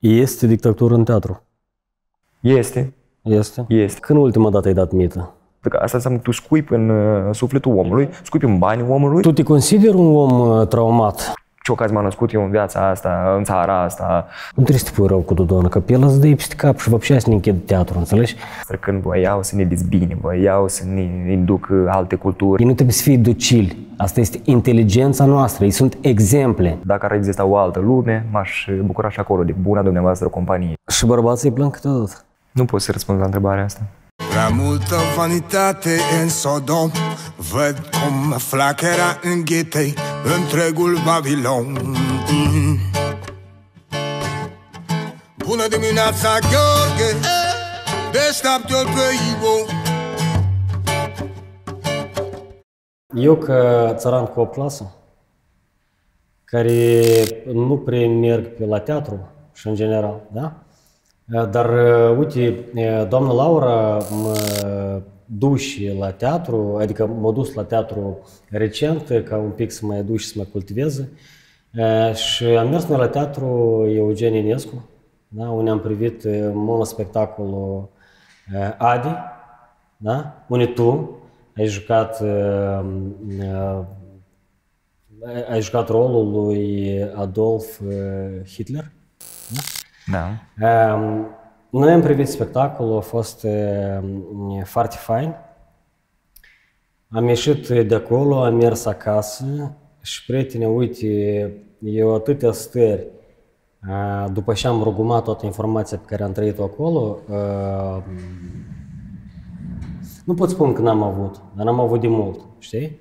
Este dictatură în teatru. Este, Este. este. Când ultima dată ai dat mită? Că asta înseamnă că tu scuipi în uh, sufletul omului, scuipi în banii omului. Tu te consideri un om uh, traumat? Ce ocazie m-am născut eu în viața asta, în țara asta, Nu trebuie să te pui rău cu Dodonă, că pe el îți dă peste cap și văpșea să ne închid teatru, înțelegi? când vă iau să ne dezbine, vă iau să ne induc uh, alte culturi. Ei nu trebuie să fie docili. Asta este inteligența noastră. Ei sunt exemple. Dacă ar exista o altă lume, m-aș bucura și acolo de buna dumneavoastră companie. Și bărbații îi plâng câteodată. Nu pot să răspund la întrebarea asta. Prea multă vanitate în Sodom Văd cum flacăra înghetei întregul Babilon Mm. Bună dimineața, Gheorghe Deșteaptă-l pe Ivo Eu, ca țăran cu o clasă, care nu prea merg pe la teatru și în general, da? Dar, uh, uite, uh, doamna Laura mă duce la teatru, adică m-a dus la teatru recent, ca un pic să mă educ și să mă cultiveze. Uh, Și am mers noi la teatru Eugen Ionescu, da? unde am privit uh, monospectacolul uh, Adi, da? unde tu ai jucat, uh, uh, ai jucat rolul lui Adolf uh, Hitler. Da. Um, Noi am privit spectacolul, a fost um, foarte fain. Am ieșit de acolo, am mers acasă și prietene, uite, eu atâtea stări, uh, după ce am rugumat toată informația pe care am trăit-o acolo, uh, nu pot spune că n-am avut, dar n-am avut de mult, știi?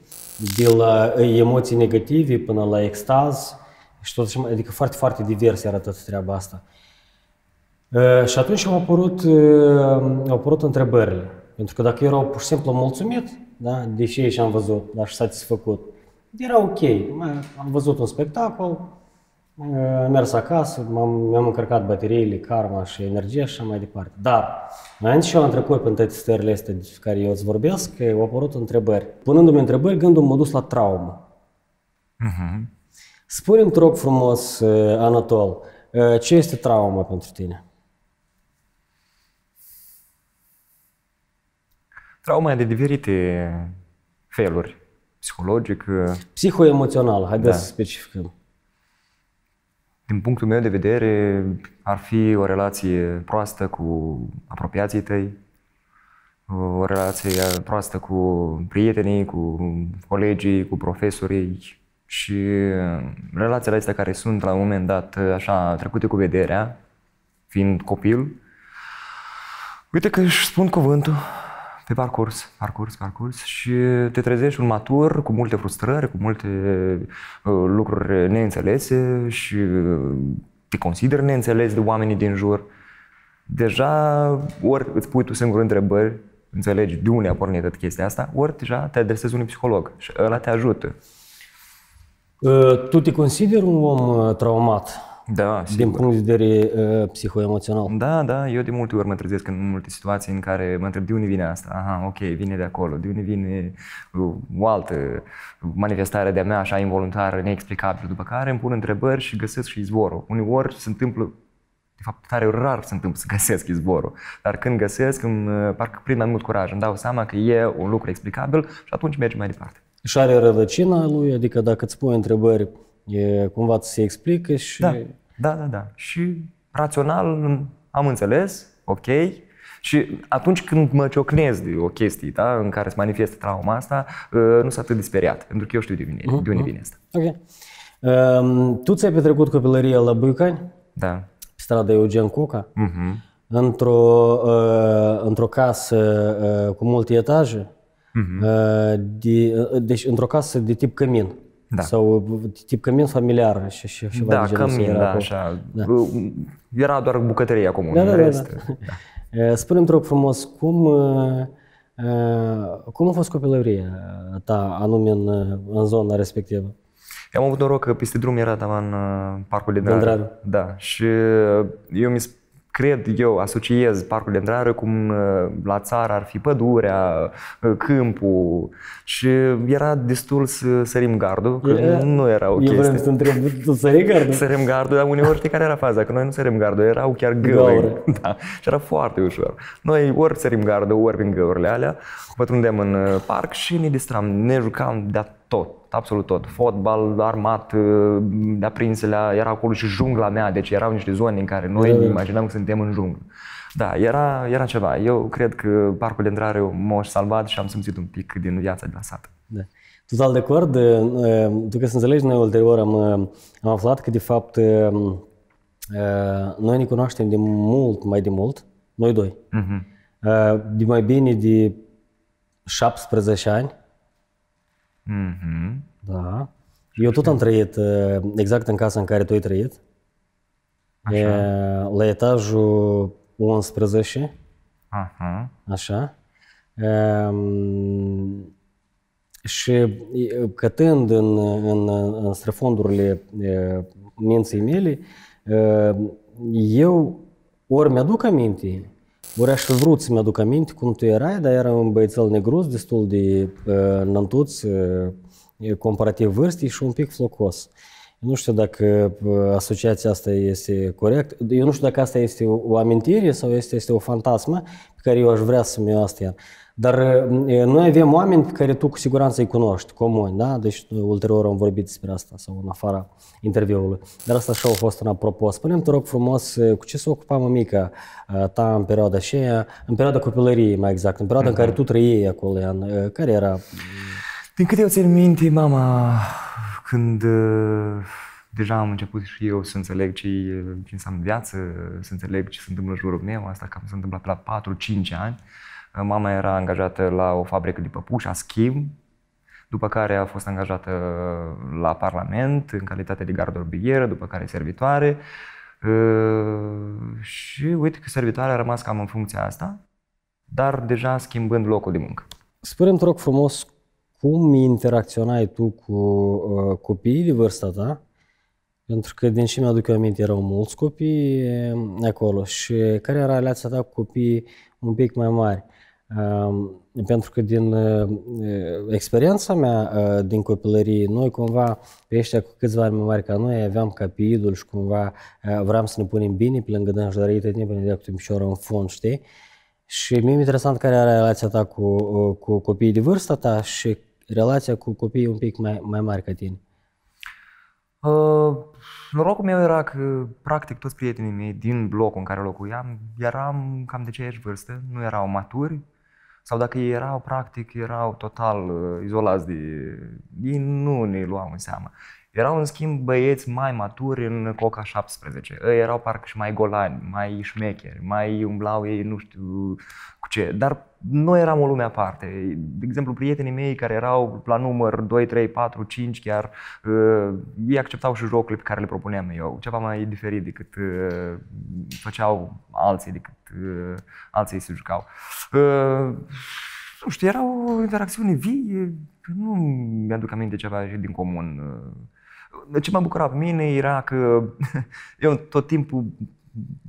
De la emoții negative până la extaz și tot așa, mai- adică foarte, foarte divers era toată treaba asta. Uh, Și atunci au apărut, uh, au apărut întrebările. Pentru că dacă erau pur și simplu mulțumit, da, de ce am văzut, da, și satisfăcut, era ok. Mai- Am văzut un spectacol, uh, am mers acasă, m-am, mi-am încărcat bateriile, karma și energia și așa mai departe. Dar, înainte și eu am trecut prin toate stările astea de care eu îți vorbesc, că au apărut întrebări. Punându-mi întrebări, gândul m-a dus la traumă. Spune-mi, te rog frumos, uh, Anatol, uh, ce este trauma pentru tine? Trauma e de diferite feluri. Psihologic, uh, Psihoemoțional, haideți Da. să specificăm. din punctul meu de vedere, ar fi o relație proastă cu apropiații tăi, o relație proastă cu prietenii, cu colegii, cu profesorii și uh, relațiile astea care sunt la un moment dat uh, așa trecute cu vederea, fiind copil, uite că își spun cuvântul pe parcurs, parcurs, parcurs și te trezești un matur cu multe frustrări, cu multe uh, lucruri neînțelese și uh, te consideri neînțeles de oamenii din jur. Deja ori îți pui tu singur întrebări, înțelegi de unde a pornit toată chestia asta, ori deja te adresezi unui psiholog și ăla te ajută. Uh, Tu te consideri un om uh, traumat Da, din sigur. punct de vedere uh, psihoemoțional? Da, da, eu de multe ori mă trezesc în multe situații în care mă întreb de unde vine asta. Aha, ok, vine de acolo. De unde vine uh, o altă manifestare de-a mea, așa involuntară, neexplicabilă, după care îmi pun întrebări și găsesc și izvorul. Uneori se întâmplă, de fapt, tare rar se întâmplă să găsesc izvorul. Dar când găsesc, îmi, uh, parcă prind mai mult curaj, îmi dau seama că e un lucru explicabil și atunci mergem mai departe. Și are rădăcina lui, adică dacă îți pui întrebări, e, cumva ți se explică și... Da, da, da, da. Și rațional am înțeles, ok. Și atunci când mă ciocnesc de o chestie da, în care se manifestă trauma asta, uh, nu sunt atât de speriat, pentru că eu știu de, vine, de unde vine asta. Ok. Um, tu ți-ai petrecut copilăria la Buicani, Da. pe strada Eugen Coca, Mhm. într-o, uh, într-o casă uh, cu multe etaje, uh, de, uh, deci într-o casă de tip cămin. Da. Sau de tip cămin familiar și, și ceva Da, de genul ăsta cămin, era da, acolo. așa. Uh, Era doar bucătăria comună. Da, în da, da, rest, da. Uh, Spune-mi, te rog frumos, cum, uh, uh, cum a fost copilăria ta anume în, în zona respectivă? Eu am avut noroc că peste drum era tavan uh, parcul de Gândraru. Draru. Da, și uh, eu mi cred eu, asociez parcul de intrare cum uh, la țară ar fi pădurea, uh, câmpul și era destul să sărim gardul, că E- nu era o Eu vreau chestie. să întreb, tu sări gardul? Sărim gardul, dar uneori știi care era faza? Că noi nu sărim gardul, erau chiar găuri. Gaură. Da, și era foarte ușor. Noi ori sărim gardul, ori prin găurile alea, pătrundem în uh, parc și ne distram, ne jucam de tot, absolut tot. Fotbal, armat, uh, de-a prinselea, era acolo și jungla mea, deci erau niște zone în care noi ne imaginam că suntem în junglă. Da, era, era ceva. Eu cred că parcul de intrare m-a salvat și am simțit un pic din viața de la sat. Da. Total de acord. Uh, Tu că să înțelegi, noi ulterior am, uh, am aflat că de fapt uh, uh, noi ne cunoaștem de mult, mai de mult, noi doi. Mhm. Uh, De mai bine de 17 ani. Mhm. Da. Eu tot am trăit uh, exact în casa în care tu ai trăit. E, La etajul 11, Aha. așa. Um, și e, cătând în, în, în străfondurile e, minții mele, e, eu ori mi-aduc aminte, ori aș fi vrut să mi-aduc aminte cum tu erai, dar era un băiețel negruț, destul de e, năntuț, e, e, comparativ vârstii și un pic flocos. Nu știu dacă e, asociația asta este corect. Eu nu știu dacă asta este o, o amintire sau este, este o fantasmă pe care eu aș vrea să mi-o astea. Dar e, noi avem oameni pe care tu cu siguranță îi cunoști, comuni, da? Deci ulterior am vorbit despre asta sau în afara interviului. Dar asta așa a fost un apropo. Spune-mi, te rog frumos, e, cu ce se ocupa mămica e, ta în perioada aceea, în perioada copilăriei mai exact, în perioada în care tu trăiei acolo, Ian, e, care era? Din câte eu țin minte, mama, când uh, deja am început și eu să înțeleg ce, ce înseamnă viață, să înțeleg ce se întâmplă în jurul meu, asta cam se întâmplă pe la 4-5 ani. Uh, Mama era angajată la o fabrică de păpuși, a schimb, după care a fost angajată la Parlament în calitate de gardorbilieră, după care servitoare. Uh, Și uite că servitoarea a rămas cam în funcția asta, dar deja schimbând locul de muncă. Spune-mi, te rog frumos, cum interacționai tu cu uh, copiii de vârsta ta? Pentru că din ce mi-aduc eu aminte erau mulți copii e, acolo și care era relația ta cu copiii un pic mai mari? Um, pentru că din uh, experiența mea uh, din copilărie, noi cumva pe ăștia cu câțiva ani mai mari ca noi aveam ca pe idol și cumva uh, vreau să ne punem bine pe lângă dânsi, dar ei tot timpul ne dea cu piciorul în fund, știi? Și mie mi interesant care era relația ta cu, uh, cu copiii de vârsta ta și relația cu copiii un pic mai, mai mari ca tine. Uh, norocul meu era că, practic, toți prietenii mei din blocul în care locuiam eram cam de aceeași vârstă, nu erau maturi, sau dacă ei erau, practic, erau total uh, izolați de... Ei nu ne luau în seamă. Erau, în schimb, băieți mai maturi în Coca 17. Ei erau parcă și mai golani, mai șmecheri, mai umblau ei nu știu cu ce. Dar noi eram o lume aparte. De exemplu, prietenii mei care erau la număr 2, 3, 4, 5 chiar, uh, ei acceptau și jocurile pe care le propuneam eu. Ceva mai diferit decât uh, făceau alții, decât uh, alții se jucau. Uh, nu știu, era o interacțiune vie, nu mi-aduc aminte ceva din comun. Uh, Ce mă bucura pe mine era că eu tot timpul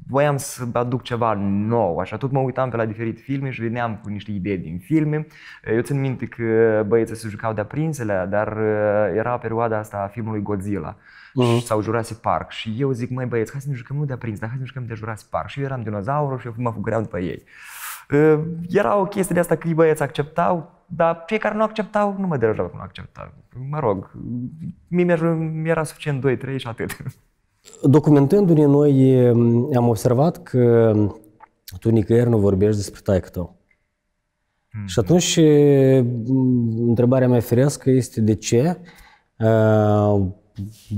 voiam să aduc ceva nou, așa, tot mă uitam pe la diferite filme și veneam cu niște idei din filme. Eu țin minte că băieții se jucau de aprinsele, dar uh, era perioada asta a filmului Godzilla Mhm. sau Jurassic Park și eu zic, măi băieți, hai să ne jucăm nu de aprins, dar hai să ne jucăm de Jurassic Park. Și eu eram dinozaurul și eu mă făcuream după ei. Uh, Era o chestie de asta că băieți acceptau, dar cei care nu acceptau nu mă deranjau că nu acceptau. Mă rog, mie mi-a- mi-era suficient 2-3 și atât. Documentându-ne, noi e, am observat că tu nicăieri nu vorbești despre taică tău. Și atunci e, m, întrebarea mea firească este de ce? Uh,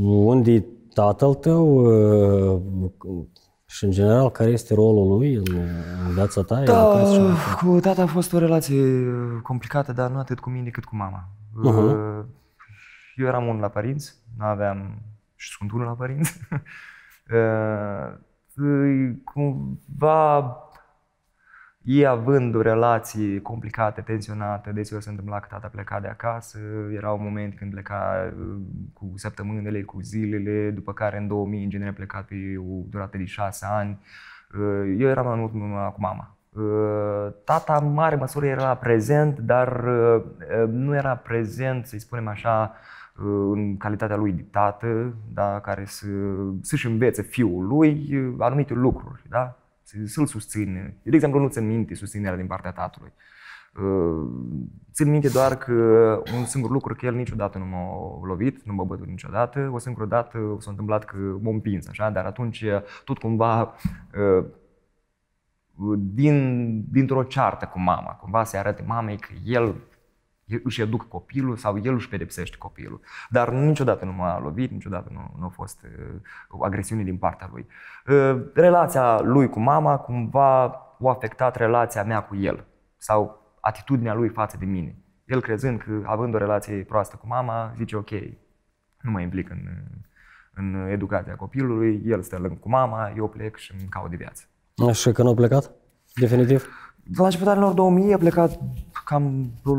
unde e tatăl tău? Uh, și în general, care este rolul lui în, în viața ta? El lucrează și Da, mai- cu tata a fost o relație complicată, dar nu atât cu mine cât cu mama. Mhm. Eu eram unul la părinți, nu aveam și sunt unul la părinți. Uh, Cumva ei având o relație complicată, tensionată, deseori se întâmpla că tata pleca de acasă, era un moment când pleca uh, cu săptămânile, cu zilele, după care în 2000 în genere a plecat pe o durată de șase ani. Uh, Eu eram în urmă cu mama. Uh, Tata, în mare măsură, era prezent, dar uh, uh, nu era prezent, să-i spunem așa, uh, în calitatea lui de tată, da, care să, să-și învețe fiul lui uh, anumite lucruri, da? Să- să-l susține. Eu, de exemplu, nu țin minte susținerea din partea tatălui. Uh, Țin minte doar că un singur lucru, că el niciodată nu m-a lovit, nu m-a bătut niciodată. O singură dată s-a întâmplat că m-a împins, așa, dar atunci tot cumva uh, din, dintr-o ceartă cu mama, cumva să arate mamei că el el își educă copilul sau el își pedepsește copilul. Dar niciodată nu m-a lovit, niciodată nu, nu a fost uh, o agresiune din partea lui. Uh, relația lui cu mama cumva a afectat relația mea cu el sau atitudinea lui față de mine. El crezând că având o relație proastă cu mama, zice ok, nu mă implic în, în educația copilului, el stă lângă cu mama, eu plec și îmi caut de viață. Așa că nu a plecat? Definitiv? De la începutul anilor 2000 a plecat cam o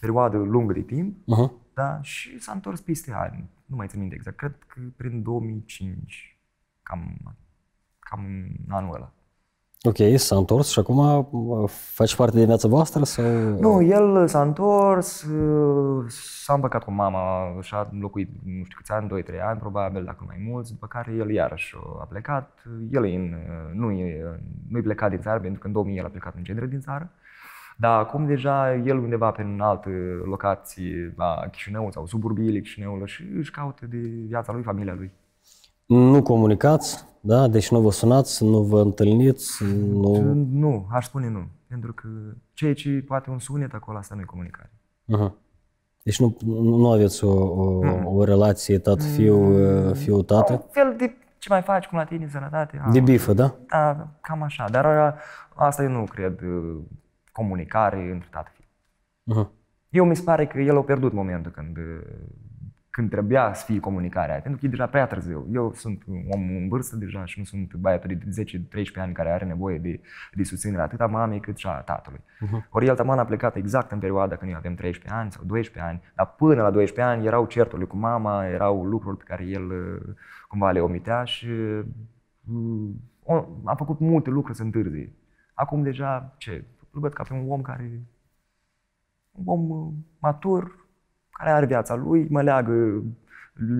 perioadă lungă de timp, Uh-huh. da? și s-a întors peste ani. Nu mai țin minte exact, cred că prin 2005, cam, cam în anul ăla. Ok, s-a întors și acum uh, faci parte din viața voastră sau... Nu, el s-a întors, uh, s-a împăcat cu mama și a locuit nu știu câți ani, 2-3 ani probabil, dacă nu mai mulți, după care el iarăși a plecat. El e în, uh, nu e, nu e plecat din țară, pentru că în 2000 el a plecat în genere din țară. Dar acum deja el undeva pe în alte locații la Chișinău sau suburbiile Chișinăului și își caută de viața lui, familia lui. Nu comunicați, da? Deci nu vă sunați, nu vă întâlniți, nu... Nu, aș spune nu. Pentru că ceea ce poate un sunet acolo, asta nu e comunicare. Uh-huh. Deci nu, nu aveți o, o, o relație tată-fiu, uh, fiu-tată? Un fel de ce mai faci, cum la tine, sănătate? Ah, De bifă, da? Da, cam așa. Dar uh, asta eu nu cred uh, comunicare între tată și fiu. Uh-huh. Eu mi se pare că el a pierdut momentul când, uh, când trebuia să fie comunicarea aia, pentru că e deja prea târziu. Eu sunt un om în vârstă deja și nu sunt băiatul de 10-13 ani care are nevoie de, de susținere atât a mamei cât și a tatălui. Uh-huh. Ori el taman a plecat exact în perioada când eu avem 13 ani sau 12 ani, dar până la 12 ani erau certuri cu mama, erau lucruri pe care el uh, cumva le omitea și uh, o- a făcut multe lucruri să întârzie. Acum deja, ce? Îl văd ca pe un om care un om uh, matur, care are viața lui, mă leagă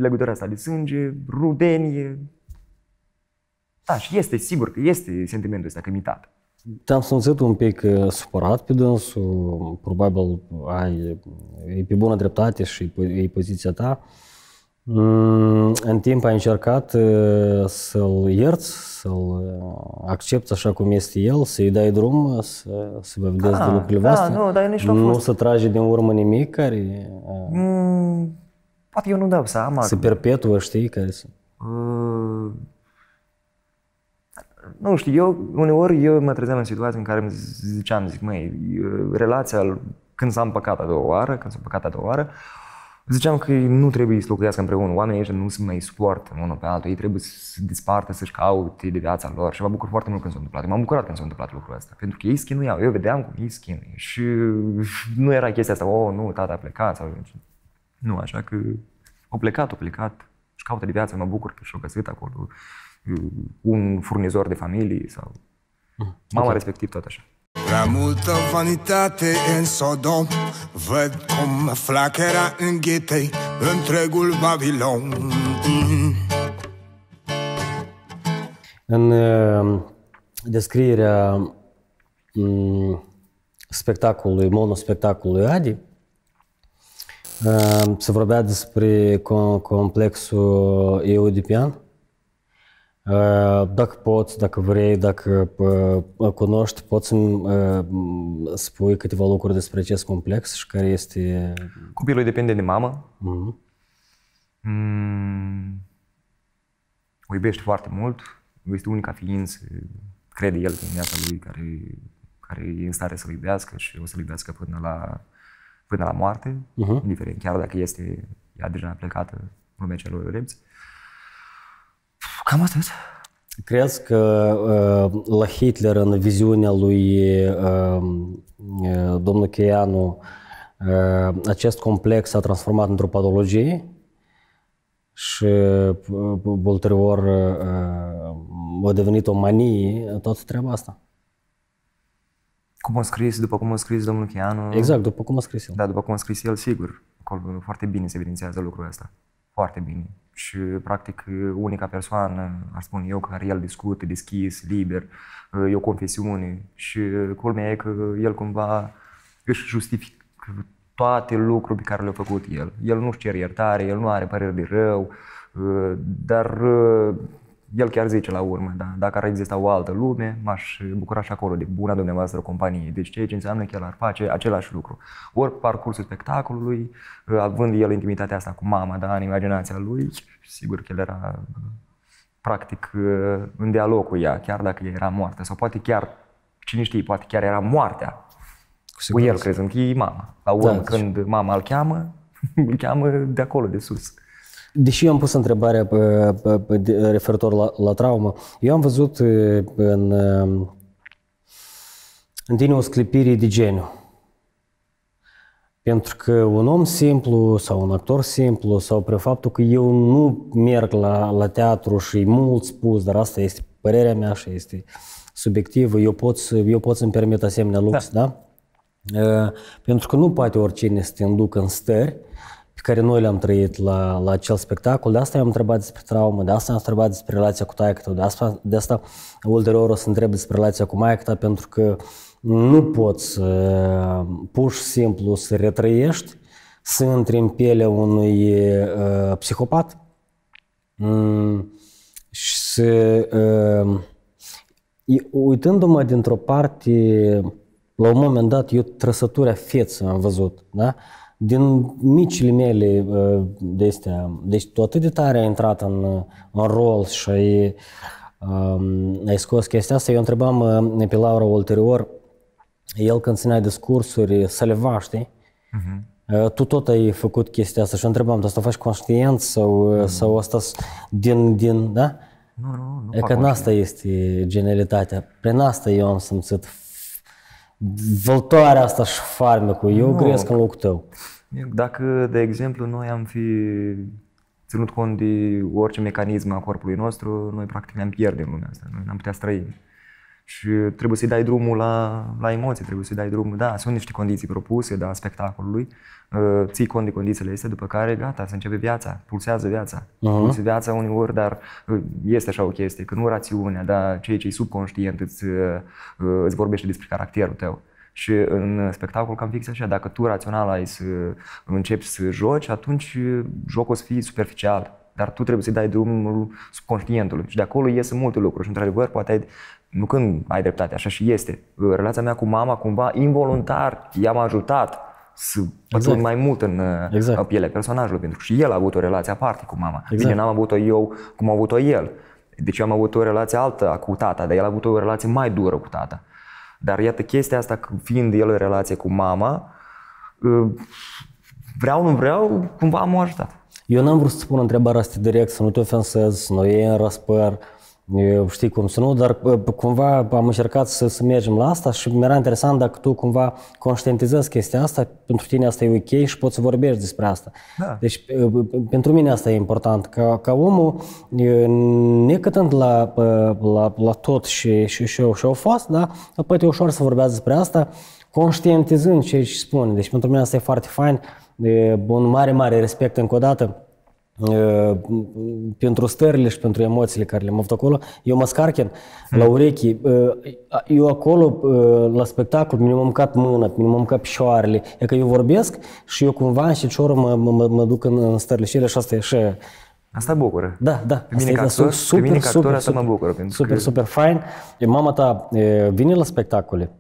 legătura asta de sânge, rudenie. Da, și este, sigur că este sentimentul ăsta că mi tată. Te-am simțit un pic uh, supărat pe dânsul, probabil ai, e pe bună dreptate și e- e poziția ta. Mm, În timp ai încercat uh, să-l ierți, să-l uh, accepti așa cum este el, să-i dai drum, să, să vă vedeți de Da, lucrurile da, voastre. nu, dar eu nici nu am nu fost- să trage din urmă nimic care uh, Mm, poate eu nu dau seama. se perpetuă, știi, care se... Uh, nu știu, eu uneori eu mă trezeam în situații în care îmi ziceam, zic, măi, uh, relația, când s-a împăcat a doua oară, când s-a împăcat a doua oară, ziceam că nu trebuie să locuiască împreună. Oamenii ăștia nu se mai suportă unul pe altul, ei trebuie să se dispartă, să-și caute de viața lor. Și mă bucur foarte mult când s-a întâmplat. M-am bucurat când s-a întâmplat lucrul ăsta, pentru că ei schinuiau, eu vedeam cum ei schinuie și nu era chestia asta, oh, nu, tata a plecat sau nu, așa că au plecat, au plecat. Și caută de viață, mă bucur că și-au găsit acolo uh, un furnizor de familie sau mama respectiv tot așa. Prea multă vanitate în Sodom Văd cum flacăra înghetei întregul Babilon mm. În uh, descrierea um, spectacolului, monospectacolului Adi, uh, se vorbea despre co- complexul eudipian. Uh, Dacă poți, dacă vrei, dacă uh, cunoști, poți să-mi uh, spui câteva lucruri despre acest complex și care este... Copilul depinde de mamă, Mhm. mm, o iubește foarte mult, este unica ființă, crede el în viața lui, care, care e în stare să-l iubească și o să-l iubească până la, până la moarte, Mhm. indiferent, chiar dacă este ea deja plecată în lumea celor repți. Cam asta este. Crezi că uh, la Hitler, în viziunea lui uh, uh, domnul Cheianu, uh, acest complex s-a transformat într-o patologie? și uh, ulterior uh, a devenit o manie toată treaba asta. Cum a scris, după cum a scris domnul Chianu. Exact, după cum a scris el. Da, după cum a scris el, sigur. Acolo foarte bine se evidențiază lucrul ăsta. Foarte bine. Și, practic, unica persoană, ar spune eu, care el discută deschis, liber, e o confesiune. Și culmea e că el cumva își justifică toate lucrurile pe care le-a făcut el. El nu-și cere iertare, el nu are păreri de rău, dar el chiar zice la urmă, da, dacă ar exista o altă lume, m-aș bucura și acolo de buna dumneavoastră companie. Deci ceea ce înseamnă că el ar face același lucru. Ori pe parcursul spectacolului, având el intimitatea asta cu mama, da, în imaginația lui, sigur că el era practic în dialog cu ea, chiar dacă ea era moartă. Sau poate chiar, cine știe, poate chiar era moartea cu, cu el, crezând că e mama. La urmă, da, când mama îl cheamă, îl cheamă de acolo, de sus. Deși eu am pus întrebarea pe, pe, pe, referitor la, la traumă, eu am văzut în, în tine o sclipire de geniu. Pentru că un om simplu sau un actor simplu sau prin faptul că eu nu merg la, la teatru și e mult spus, dar asta este părerea mea și este subiectivă, eu pot, eu pot să-mi permit asemenea lux, da? da? Pentru că nu poate oricine să te înducă în stări care noi le-am trăit la, la acel spectacol. De asta i-am întrebat despre traumă, de asta am întrebat despre relația cu taică de asta, de asta ulterior o să întreb despre relația cu maică pentru că nu poți uh, pur și simplu să retrăiești, să intri în pielea unui uh, psihopat mm, și să... Uh, uitându-mă dintr-o parte, la un moment dat, eu trăsături a feță am văzut, da? Uh, din micile mele uh, de astea, deci tu atât de tare ai intrat în, în rol și ai, um, ai scos chestia asta. Eu întrebam uh, pe Laura ulterior, el când ținea discursuri, saleva, știi? Uh-huh. Tu tot ai făcut chestia asta și eu întrebam, tu asta faci conștient sau, uh-huh. sau asta din, din, da? Nu, nu, nu e că în asta este genialitatea. Prin asta eu am simțit văltoarea asta și farmecul. Eu nu. gresc în locul tău. Dacă, de exemplu, noi am fi ținut cont de orice mecanism a corpului nostru, noi practic ne-am pierde în lumea asta, noi n-am putea străi. Și trebuie să-i dai drumul la, la emoții, trebuie să-i dai drumul, da, sunt niște condiții propuse, da, spectacolului, uh, ții cont de condițiile astea, după care gata, să începe viața, pulsează viața. Uh-huh. Pulsează viața uneori, dar uh, este așa o chestie, că nu rațiunea, dar ceea ce e subconștient îți, uh, îți vorbește despre caracterul tău. Și în spectacol cam fix așa, dacă tu rațional ai să începi să joci, atunci jocul o să fie superficial. Dar tu trebuie să dai drumul subconștientului. Și de acolo ies multe lucruri. Și într-adevăr, poate ai, nu când ai dreptate, așa și este. Relația mea cu mama, cumva, involuntar, i-am ajutat să exact. mai mult în exact. pielea personajului, pentru că și el a avut o relație aparte cu mama. Exact. Bine, n-am avut-o eu cum a avut-o el. Deci eu am avut o relație altă cu tata, dar el a avut o relație mai dură cu tata. Dar iată chestia asta, fiind el în relație cu mama, ă, vreau, nu vreau, cumva am ajutat. Eu n-am vrut să pun întrebarea asta direct, să nu te ofensez, să nu iei în răspăr, eu știi cum să nu, dar cumva am încercat să, să mergem la asta și mi-era interesant dacă tu cumva conștientizezi chestia asta, pentru tine asta e ok și poți să vorbești despre asta. Da. Deci pentru mine asta e important, ca, ca omul, necătând la, la, la tot și, și, și, și au fost, da, poate e ușor să vorbească despre asta, conștientizând ce își spune. Deci pentru mine asta e foarte fain, un mare, mare respect încă o dată pentru stările și pentru emoțiile care le-am avut acolo, eu mă scarchen mm. la urechi. Eu acolo, la spectacol, mi-am mâncat mâna, mi-am mâncat picioarele. E că eu vorbesc și eu cumva în șiciorul mă, mă, mă duc în, în stările și ele și asta e și Asta bucură. Da, da. Pe mine, ca actor, super, pe mine ca actor, super, asta mă bucură. Pentru super, că... super fain. Mama ta vine la spectacole?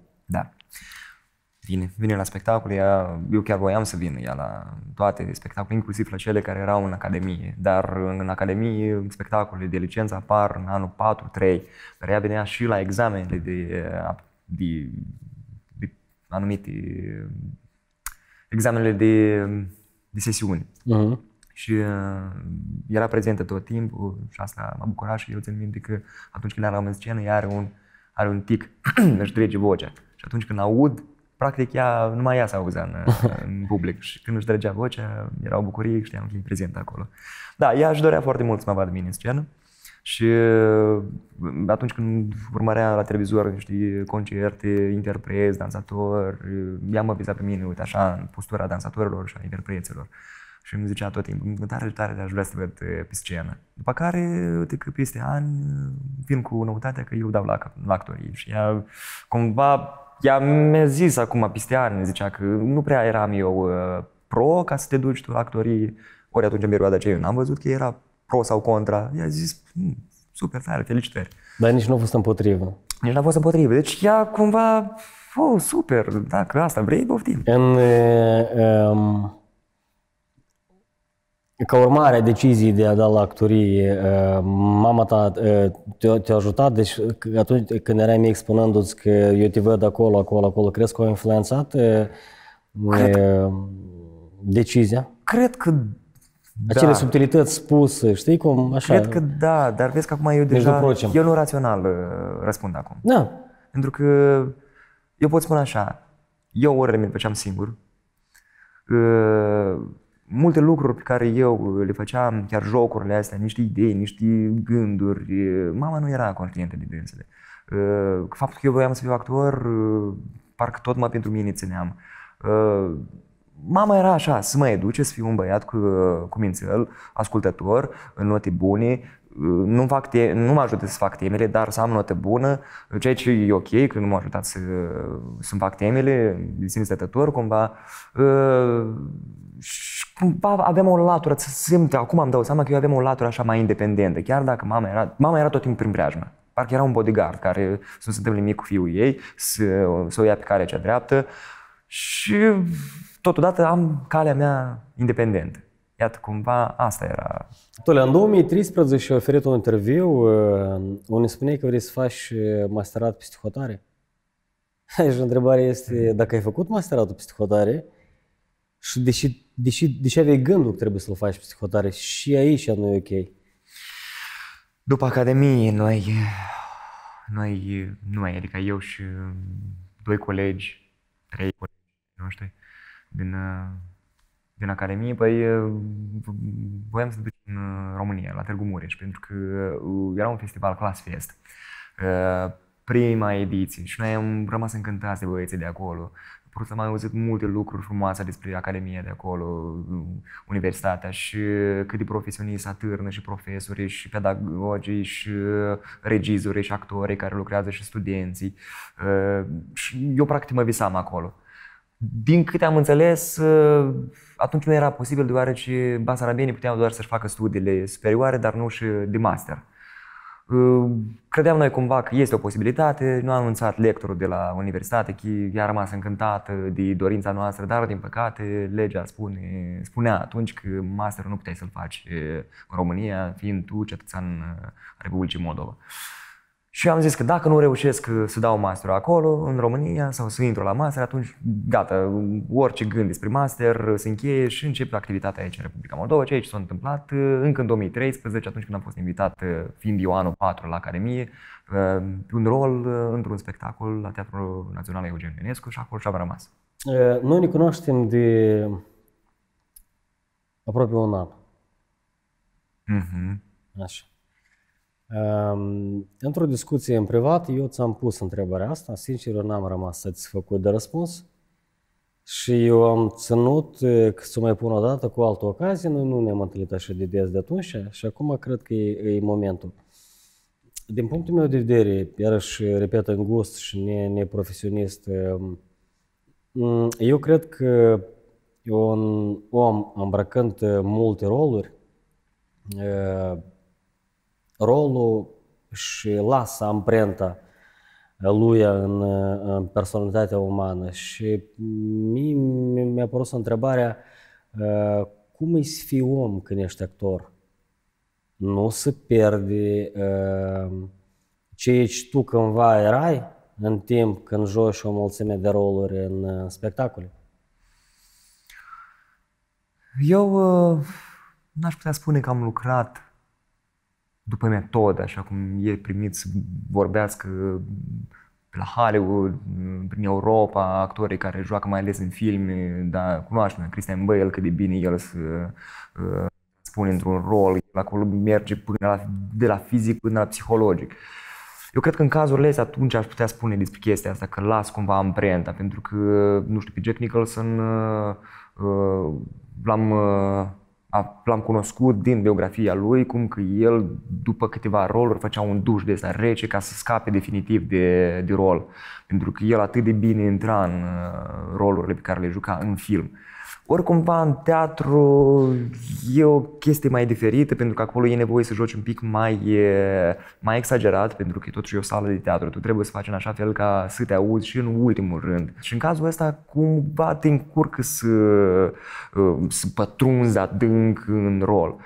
Da vine, vine la spectacole, ea, eu chiar voiam să vin ea la toate spectacole, inclusiv la cele care erau în Academie, dar în Academie spectacolele de licență apar în anul 4-3, dar ea venea și la examenele de, de, de anumite examenele de, de sesiuni. Uh-huh. Și uh, era prezentă tot timpul și asta m-a bucurat și eu țin minte că atunci când eram în scenă, ea are un, are un tic, își trece vocea. Și atunci când aud practic ea, numai ea s-a auzea în, în public și când își trăgea vocea, era o bucurie, știam că e prezent acolo. Da, ea își dorea foarte mult să mă vadă mine în scenă și uh, atunci când urmărea la televizor, știi, concerte, interpreți, dansatori, ea mă viza pe mine, uite, așa, în postura dansatorilor și a interpreților. Și îmi zicea tot timpul, tare, tare, aș vrea să te văd pe scenă. După care, uite că peste ani, vin cu noutatea că eu dau la, la actorii. Și ea, cumva, ea mi-a zis acum, peste ani, zicea că nu prea eram eu uh, pro ca să te duci tu la actorii, ori atunci în perioada aceea eu n-am văzut că era pro sau contra. I-a zis, hm, super tare, felicitări. Dar nici nu a fost împotrivă. Nici n-a fost împotrivă. Deci ea cumva, oh, super, dacă asta vrei, poftim. În, um, ca urmare a deciziei de a da la actorie, mama ta te-a, te ajutat? Deci atunci când erai mic spunându-ți că eu te văd acolo, acolo, acolo, crezi că a influențat Cred... decizia? Cred că acele da. subtilități spuse, știi cum, așa. Cred că da, dar vezi că acum eu deja, eu nu rațional uh, răspund acum. Da. Pentru că eu pot spune așa, eu orele mi făceam singur, uh, multe lucruri pe care eu le făceam, chiar jocurile astea, niște idei, niște gânduri, uh, mama nu era conștientă de dânsele. Faptul că eu voiam să fiu actor, parcă tot mă pentru mine țineam mama era așa, să mă educe, să fiu un băiat cu, cu mințel, ascultător, în note bune, nu, fac te- nu mă ajută să fac temele, dar să am notă bună, ceea ce e ok, că nu m-a ajutat să, să fac temele, de sine stătător, cumva. Și cumva aveam o latură, să simt, acum am dau seama că eu aveam o latură așa mai independentă, chiar dacă mama era, mama era tot timpul prin preajmă. Parcă era un bodyguard care să se întâmple nimic cu fiul ei, să, să o ia pe calea cea dreaptă. Și totodată am calea mea independentă. Iată, cumva, asta era. Tole, în 2013 ai oferit un interviu uh, unde spuneai că vrei să faci uh, masterat pe psihotare. Și întrebarea este dacă ai făcut masteratul pe psihotare și deși, deși, deși aveai gândul că trebuie să-l faci pe psihotare și aici nu e ok. După Academie, noi, noi, noi, adică eu și doi colegi, trei colegi noștri, din, uh, din Academie, păi uh, voiam să ducem în uh, România, la Târgu Mureș, pentru că era un festival Class Fest, prima ediție și noi am rămas încântați de băieții de acolo. Pur să mai auzit multe lucruri frumoase despre Academia de acolo, universitatea și cât de profesioniști atârnă și profesori și pedagogii și regizorii și actorii care lucrează și studenții. Și eu practic mă visam acolo. Din câte am înțeles, ă, atunci nu era posibil deoarece basarabienii puteau doar să-și facă studiile superioare, dar nu și de master. Ă, credeam noi cumva că este o posibilitate, nu a anunțat lectorul de la universitate, că a rămas încântată de dorința noastră, dar din păcate legea spune, spunea atunci că masterul nu puteai să-l faci în România, fiind tu cetățean Republicii Moldova. Și am zis că dacă nu reușesc uh, să dau master acolo, în România, sau să intru la master, atunci gata, orice gând despre master uh, se încheie și încep activitatea aici în Republica Moldova, ce aici s-a întâmplat uh, încă în 2013, atunci când am fost invitat, fiind eu anul 4 la Academie, un rol într-un spectacol la Teatrul Național Eugen Ionescu și acolo și-am rămas. Noi ne cunoaștem de aproape un an. Mm-hmm. Așa. Într-o discuție în privat, eu ți-am pus întrebarea asta, sincer, n-am rămas satisfăcut de răspuns și eu am ținut că să mai pun o dată cu altă ocazie, noi nu ne-am întâlnit așa de des de atunci și acum cred că e, e momentul. Din punctul meu de vedere, iarăși repet în gust și ne, neprofesionist, eu cred că un om îmbrăcând multe roluri, rolul și lasă amprenta lui în, în personalitatea umană. Și mie mi-a părut întrebarea uh, cum e să fii om când ești actor? Nu se pierde uh, ceea ce tu cândva erai în timp când joci o mulțime de roluri în uh, spectacole? Eu n-aș putea spune că am lucrat după metodă, așa cum e primit să vorbească pe la Hollywood, prin Europa, actorii care joacă mai ales în filme, dar cunoaștem Christian Bale, cât de bine el să uh, spune într-un rol, acolo merge până la, de la fizic până la psihologic. Eu cred că în cazurile astea atunci aș putea spune despre chestia asta, că las cumva amprenta, pentru că, nu știu, pe Jack Nicholson uh, uh, l-am uh, l-am cunoscut din biografia lui, cum că el, după câteva roluri, făcea un duș de ăsta rece ca să scape definitiv de, de rol. Pentru că el atât de bine intra în uh, rolurile pe care le juca în film. Ori cumva în teatru e o chestie mai diferită, pentru că acolo e nevoie să joci un pic mai, mai exagerat, pentru că e totuși o sală de teatru. Tu trebuie să faci în așa fel ca să te auzi și în ultimul rând. Și în cazul ăsta cumva te încurcă să, să pătrunzi adânc în rol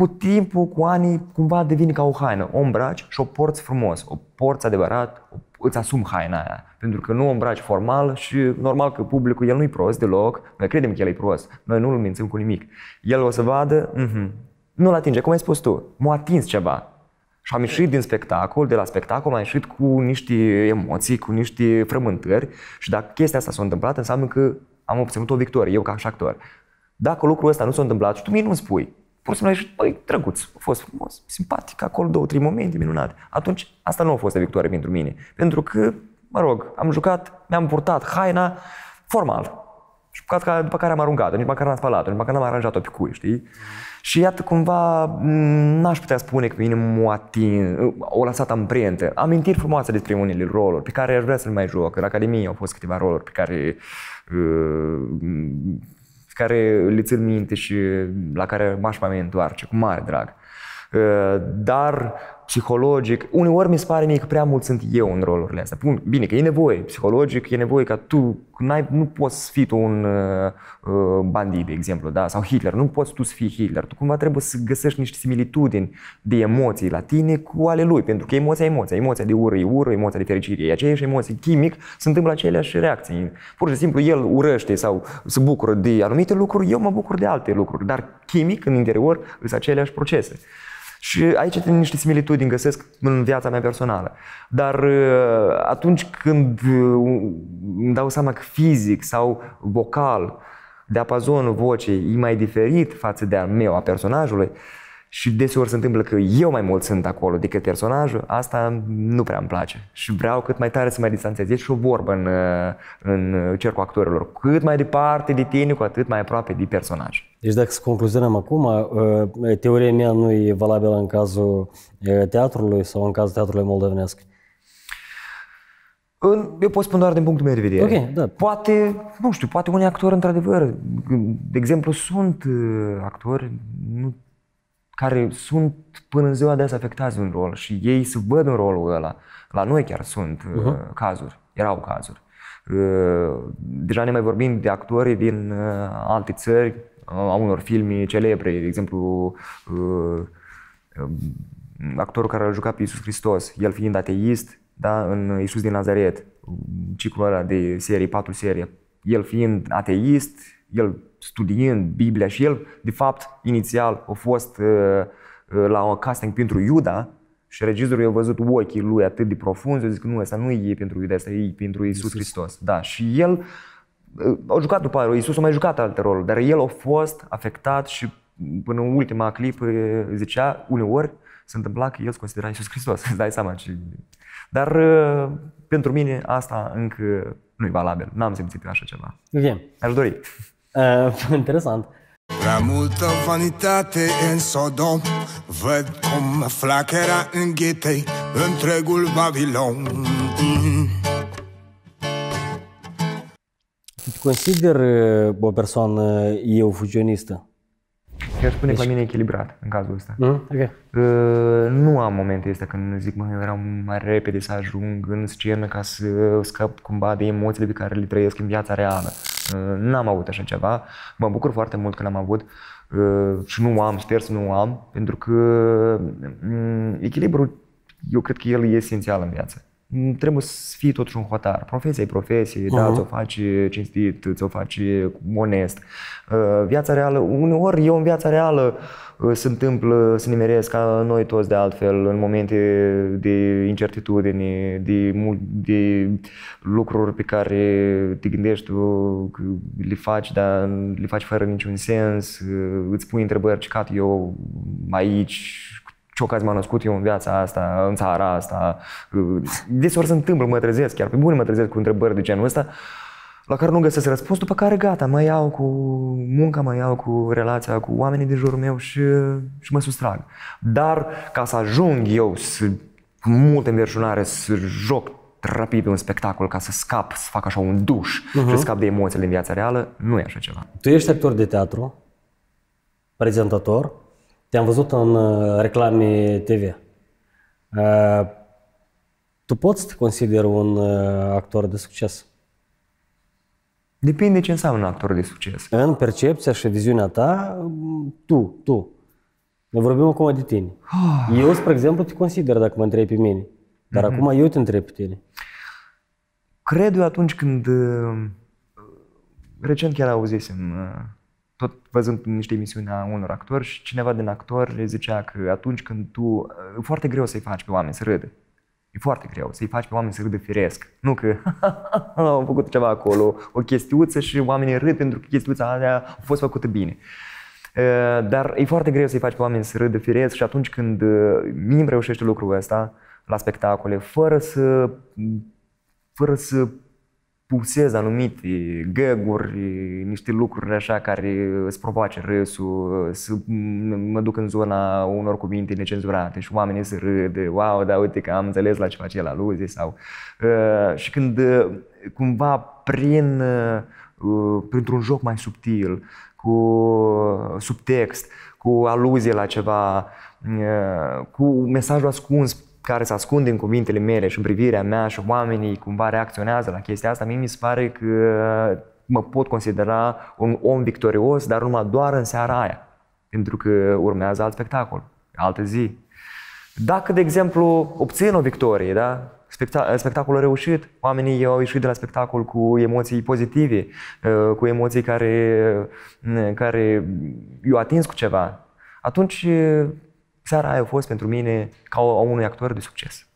cu timpul, cu anii, cumva devine ca o haină. O îmbraci și o porți frumos, o porți adevărat, îți asumi haina aia. Pentru că nu o îmbraci formal și normal că publicul, el nu-i prost deloc, noi credem că el e prost, noi nu-l mințim cu nimic. El o să vadă, mm-hmm, nu-l atinge, cum ai spus tu, m-a atins ceva. Și am ieșit din spectacol, de la spectacol am ieșit cu niște emoții, cu niște frământări și dacă chestia asta s-a întâmplat, înseamnă că am obținut o victorie, eu ca și actor. Dacă lucrul ăsta nu s-a întâmplat și tu mie nu-mi spui, pur și simplu băi, drăguț, a fost frumos, simpatic, acolo două, trei momente minunate. Atunci, asta nu a fost o victorie pentru mine. Pentru că, mă rog, am jucat, mi-am purtat haina formal. Și ca, după care am aruncat-o, nici măcar n-am spălat-o, nici măcar n-am aranjat-o pe cui, știi? Și iată, cumva, n-aș putea spune că pe mine m-a atin, o lăsat amprentă. Amintiri frumoase despre unele roluri pe care aș vrea să le mai joc. În Academie au fost câteva roluri pe care uh, care le țin minte și la care m-aș mai întoarce, cu mare drag. Uh, dar psihologic, uneori mi se pare mie că prea mult sunt eu în rolurile astea. Bine, că e nevoie, psihologic, e nevoie ca tu, n-ai, nu poți să fii tu un uh, uh, bandit, de exemplu, da? sau Hitler, nu poți tu să fii Hitler. Tu cumva trebuie să găsești niște similitudini de emoții la tine cu ale lui, pentru că emoția e emoția, emoția de ură e ură, emoția de fericire e aceeași emoție, chimic se întâmplă aceleași reacții. Pur și simplu el urăște sau se bucură de anumite lucruri, eu mă bucur de alte lucruri, dar chimic în interior sunt aceleași procese. Și aici niște similitudini găsesc în viața mea personală. Dar uh, atunci când uh, îmi dau seama că fizic sau vocal, diapazonul vocii e mai diferit față de al meu, a personajului, și deseori se întâmplă că eu mai mult sunt acolo decât personajul, asta nu prea îmi place. Și vreau cât mai tare să mă distanțez. E și o vorbă în, în cercul actorilor. Cât mai departe de tine, cu atât mai aproape de personaj. Deci dacă să concluzionăm acum, uh, teoria mea nu e valabilă în cazul uh, teatrului sau în cazul teatrului moldovenesc. Eu pot spune doar din punctul meu de vedere. Okay, da. Poate, nu știu, poate unii actori într-adevăr, de exemplu, sunt uh, actori, nu care sunt până în ziua de azi afectați de un rol și ei se văd în rolul ăla. La noi chiar sunt uh-huh. cazuri, erau cazuri. Uh, deja ne mai vorbim de actori din uh, alte țări, uh, a unor filme celebre, de exemplu uh, actorul care a jucat pe Iisus Hristos, el fiind ateist, da, în Iisus din Nazaret, ciclul ăla de serii, patru serii, el fiind ateist, el studiind Biblia și el, de fapt, inițial a fost uh, uh, la un casting pentru Iuda și regizorul a văzut ochii lui atât de profunzi, a zis că nu, asta nu e pentru Iuda, asta e pentru Isus Hristos. Da, și el uh, a jucat după aia, Iisus a mai jucat alte roluri, dar el a fost afectat și până în ultima clipă zicea, uneori se întâmpla că el se considera Iisus Hristos, îți dai seama ce... Dar pentru mine asta încă nu e valabil, n-am simțit așa ceva. Ok. Aș dori. Uh, interesant. Prea multă vanitate în Sodom Văd cum flacăra înghetei întregul Babilon mm. Te consider uh, o persoană eufugionistă? Eu aș spune deci... că la mine echilibrat în cazul ăsta. Mm? Okay. Uh, nu am momente astea când zic, mă, vreau mai repede să ajung în scenă ca să scap cumva de emoțiile pe care le trăiesc în viața reală. Uh, n-am avut așa ceva. Mă bucur foarte mult că l-am avut uh, și nu am, sper să nu am, pentru că um, echilibrul, eu cred că el e esențial în viață. mm, trebuie să fii totuși un hotar. Profesia e profesie, uh-huh. da, ți-o faci cinstit, ți-o faci onest. Uh, viața reală, uneori eu în viața reală uh, se întâmplă să nimeresc ca noi toți de altfel în momente de incertitudine, de, de lucruri pe care te gândești tu că le faci, dar le faci fără niciun sens, uh, îți pui întrebări, ce cat eu aici, ce ocazie m-am născut eu în viața asta, în țara asta. Deseori se întâmplă, mă trezesc, chiar pe bune mă trezesc cu întrebări de genul ăsta, la care nu găsesc răspuns, după care gata, mă iau cu munca, mă iau cu relația cu oamenii din jurul meu și, și mă sustrag. Dar ca să ajung eu să, cu multă înverșunare să joc rapid pe un spectacol ca să scap, să fac așa un duș uh-huh. și să scap de emoțiile în viața reală, nu e așa ceva. Tu ești actor de teatru, prezentator, te-am văzut în uh, reclame TV. Uh, tu poți să te consideri un uh, actor de succes? Depinde ce înseamnă un actor de succes. În percepția și viziunea ta, tu, tu. Ne vorbim acum de tine. Oh. Eu, spre exemplu, te consider dacă mă întrebi pe mine. Dar mm-hmm. acum eu te întreb pe tine. Cred eu atunci când... Recent chiar auzisem tot văzând niște emisiuni a unor actori și cineva din actor le zicea că atunci când tu, e foarte greu să-i faci pe oameni să râdă. E foarte greu să-i faci pe oameni să râdă firesc. Nu că au făcut ceva acolo, o chestiuță și oamenii râd pentru că chestiuța aia a fost făcută bine. Dar e foarte greu să-i faci pe oameni să râdă firesc și atunci când mie reușește lucrul ăsta la spectacole, fără să, fără să pulsez anumite găguri, niște lucruri așa care îți provoace râsul, să mă duc în zona unor cuvinte necenzurate și oamenii să râd, wow, da, uite că am înțeles la ce face el aluzie sau... Uh, și când uh, cumva prin, uh, printr-un joc mai subtil, cu subtext, cu aluzie la ceva, uh, cu mesajul ascuns care se ascunde în cuvintele mele și în privirea mea și oamenii cumva reacționează la chestia asta, mie mi se pare că mă pot considera un om victorios, dar numai doar în seara aia, pentru că urmează alt spectacol, altă zi. Dacă, de exemplu, obțin o victorie, da? spectacolul reușit, oamenii au ieșit de la spectacol cu emoții pozitive, uh, cu emoții care, care i-au atins cu ceva, atunci seara aia a fost pentru mine ca a unui actor de succes.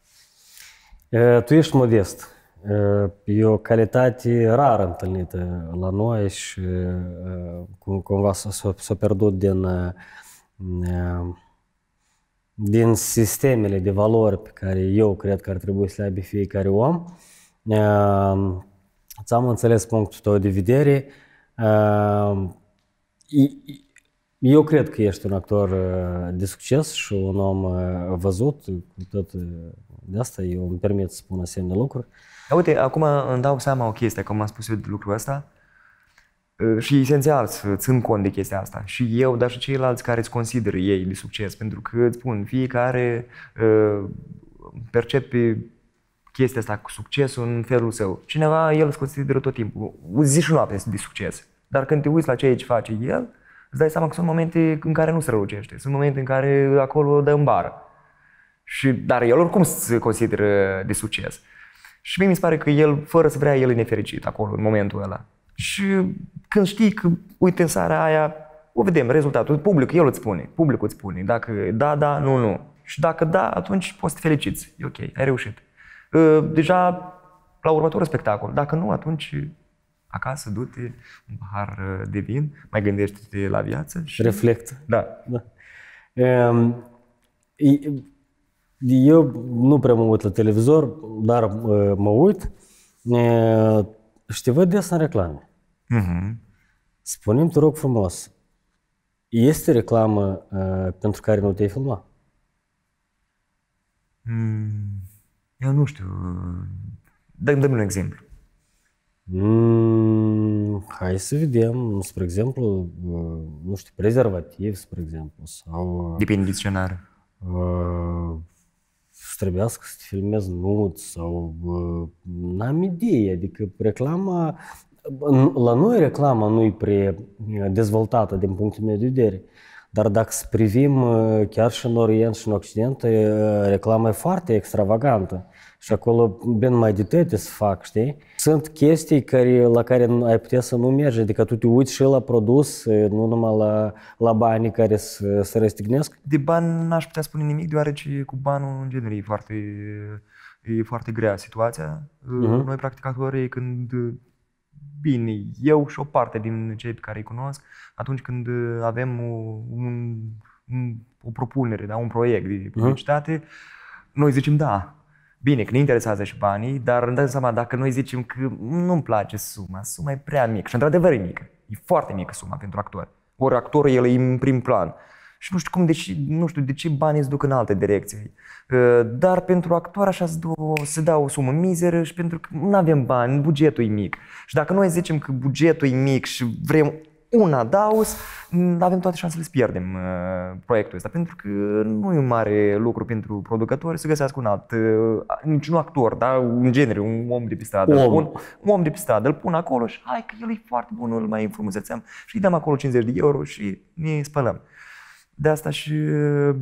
Tu ești modest. E o calitate rară întâlnită la noi și cumva s-a pierdut din, din sistemele de valori pe care eu cred că ar trebui să le aibă fiecare om. Ți-am înțeles punctul tău de vedere. Eu cred că ești un actor uh, de succes și un om uh, văzut, cu tot uh, de asta eu îmi permit să spun asemenea lucruri. Uite, acum îmi dau seama o chestie, cum am spus eu de lucrul ăsta, și esențial să țin cont de chestia asta. Și eu, dar și ceilalți care îți consideră ei de succes, pentru că îți spun, fiecare percepe chestia asta cu succesul în felul său. Cineva, el îți consideră tot timpul, zi și noapte de succes. Dar când te uiți la ce face el, îți dai seama că sunt momente în care nu se rălucește, sunt momente în care acolo dă în bară. Și, dar el oricum se consideră de succes. Și mie mi se pare că el, fără să vrea, el e nefericit acolo, în momentul ăla. Și când știi că, uite, în seara aia, o vedem, rezultatul, publicul, el îți spune, publicul îți spune, dacă da, da, nu, nu. Și dacă da, atunci poți să te feliciți, e ok, ai reușit. Ă, deja la următorul spectacol, dacă nu, atunci acasă, du-te, un pahar uh, de vin, mai gândește-te la viață și... Reflect. Da. da. Um, eu nu prea mă uit la televizor, dar uh, mă uit uh, și te văd des în reclame. Uh-huh. Spune-mi, te rog frumos, este reclamă uh, pentru care nu te-ai filmat? Mm, eu nu știu. Dă-mi un exemplu. Mm, hai să vedem, spre exemplu, nu știu, prezervativ, spre exemplu, sau... Depinde dicționar. Uh, să trebuiască să te filmezi nud sau... Uh, n-am idee, adică reclama... La noi reclama nu e prea dezvoltată din punctul meu de vedere, Dar dacă să privim uh, chiar și în Orient și în Occident, uh, reclama e foarte extravagantă. Și acolo ben mai de toate să fac, știi? Sunt chestii care, la care ai putea să nu mergi, adică tu te uiți și la produs, nu numai la, la banii care să se răstignesc. De bani n-aș putea spune nimic, deoarece cu banul în genere e foarte, e foarte grea situația. Uh-huh. Noi practicatorii când bine, eu și o parte din cei pe care îi cunosc, atunci când avem o, un, un, o propunere, da, un proiect de publicitate, uh-huh. noi zicem da, Bine, că ne interesează și banii, dar îmi dau seama dacă noi zicem că nu-mi place suma, suma e prea mică și într-adevăr e mică, e foarte mică suma pentru actor. Ori actorul el e în prim plan. Și nu știu cum, deci, nu știu de ce banii se duc în alte direcții. Uh, dar pentru actor așa se, se dă o sumă mizeră și pentru că nu avem bani, bugetul e mic. Și dacă noi zicem că bugetul e mic și vrem una daus, avem toate șansele să pierdem uh, proiectul ăsta, pentru că nu e un mare lucru pentru producători să găsească un alt, uh, niciun actor, da? în genere, un om de pe stradă. Om. Un, un om de pe stradă, îl pun acolo și hai că el e foarte bun, îl mai înfrumusețăm și îi dăm acolo 50 de euro și ne spălăm. De asta și... Uh,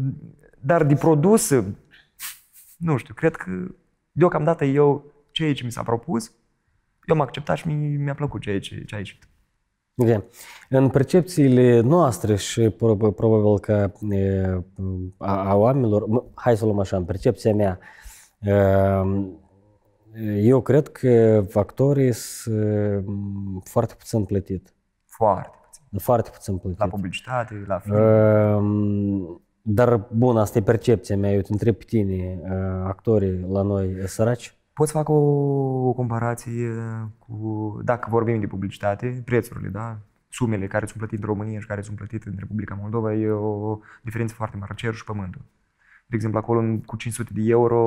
dar de produs, nu știu, cred că deocamdată eu, ceea ce mi s-a propus, eu am acceptat și mi-a plăcut ceea ce, ce a ieșit. Okay. În percepțiile noastre și probabil că a, a oamenilor, hai să luăm așa, în percepția mea, eu cred că actorii sunt foarte puțin plătit. Foarte puțin. Foarte puțin plătit. La publicitate, la film. Dar, bun, asta e percepția mea. Eu te întreb pe tine, actorii la noi săraci? Pot să fac o, o comparație cu, dacă vorbim de publicitate, prețurile, da? sumele care sunt plătite în România și care sunt plătite în Republica Moldova, e o diferență foarte mare, cerul și pământul. De exemplu, acolo cu 500 de euro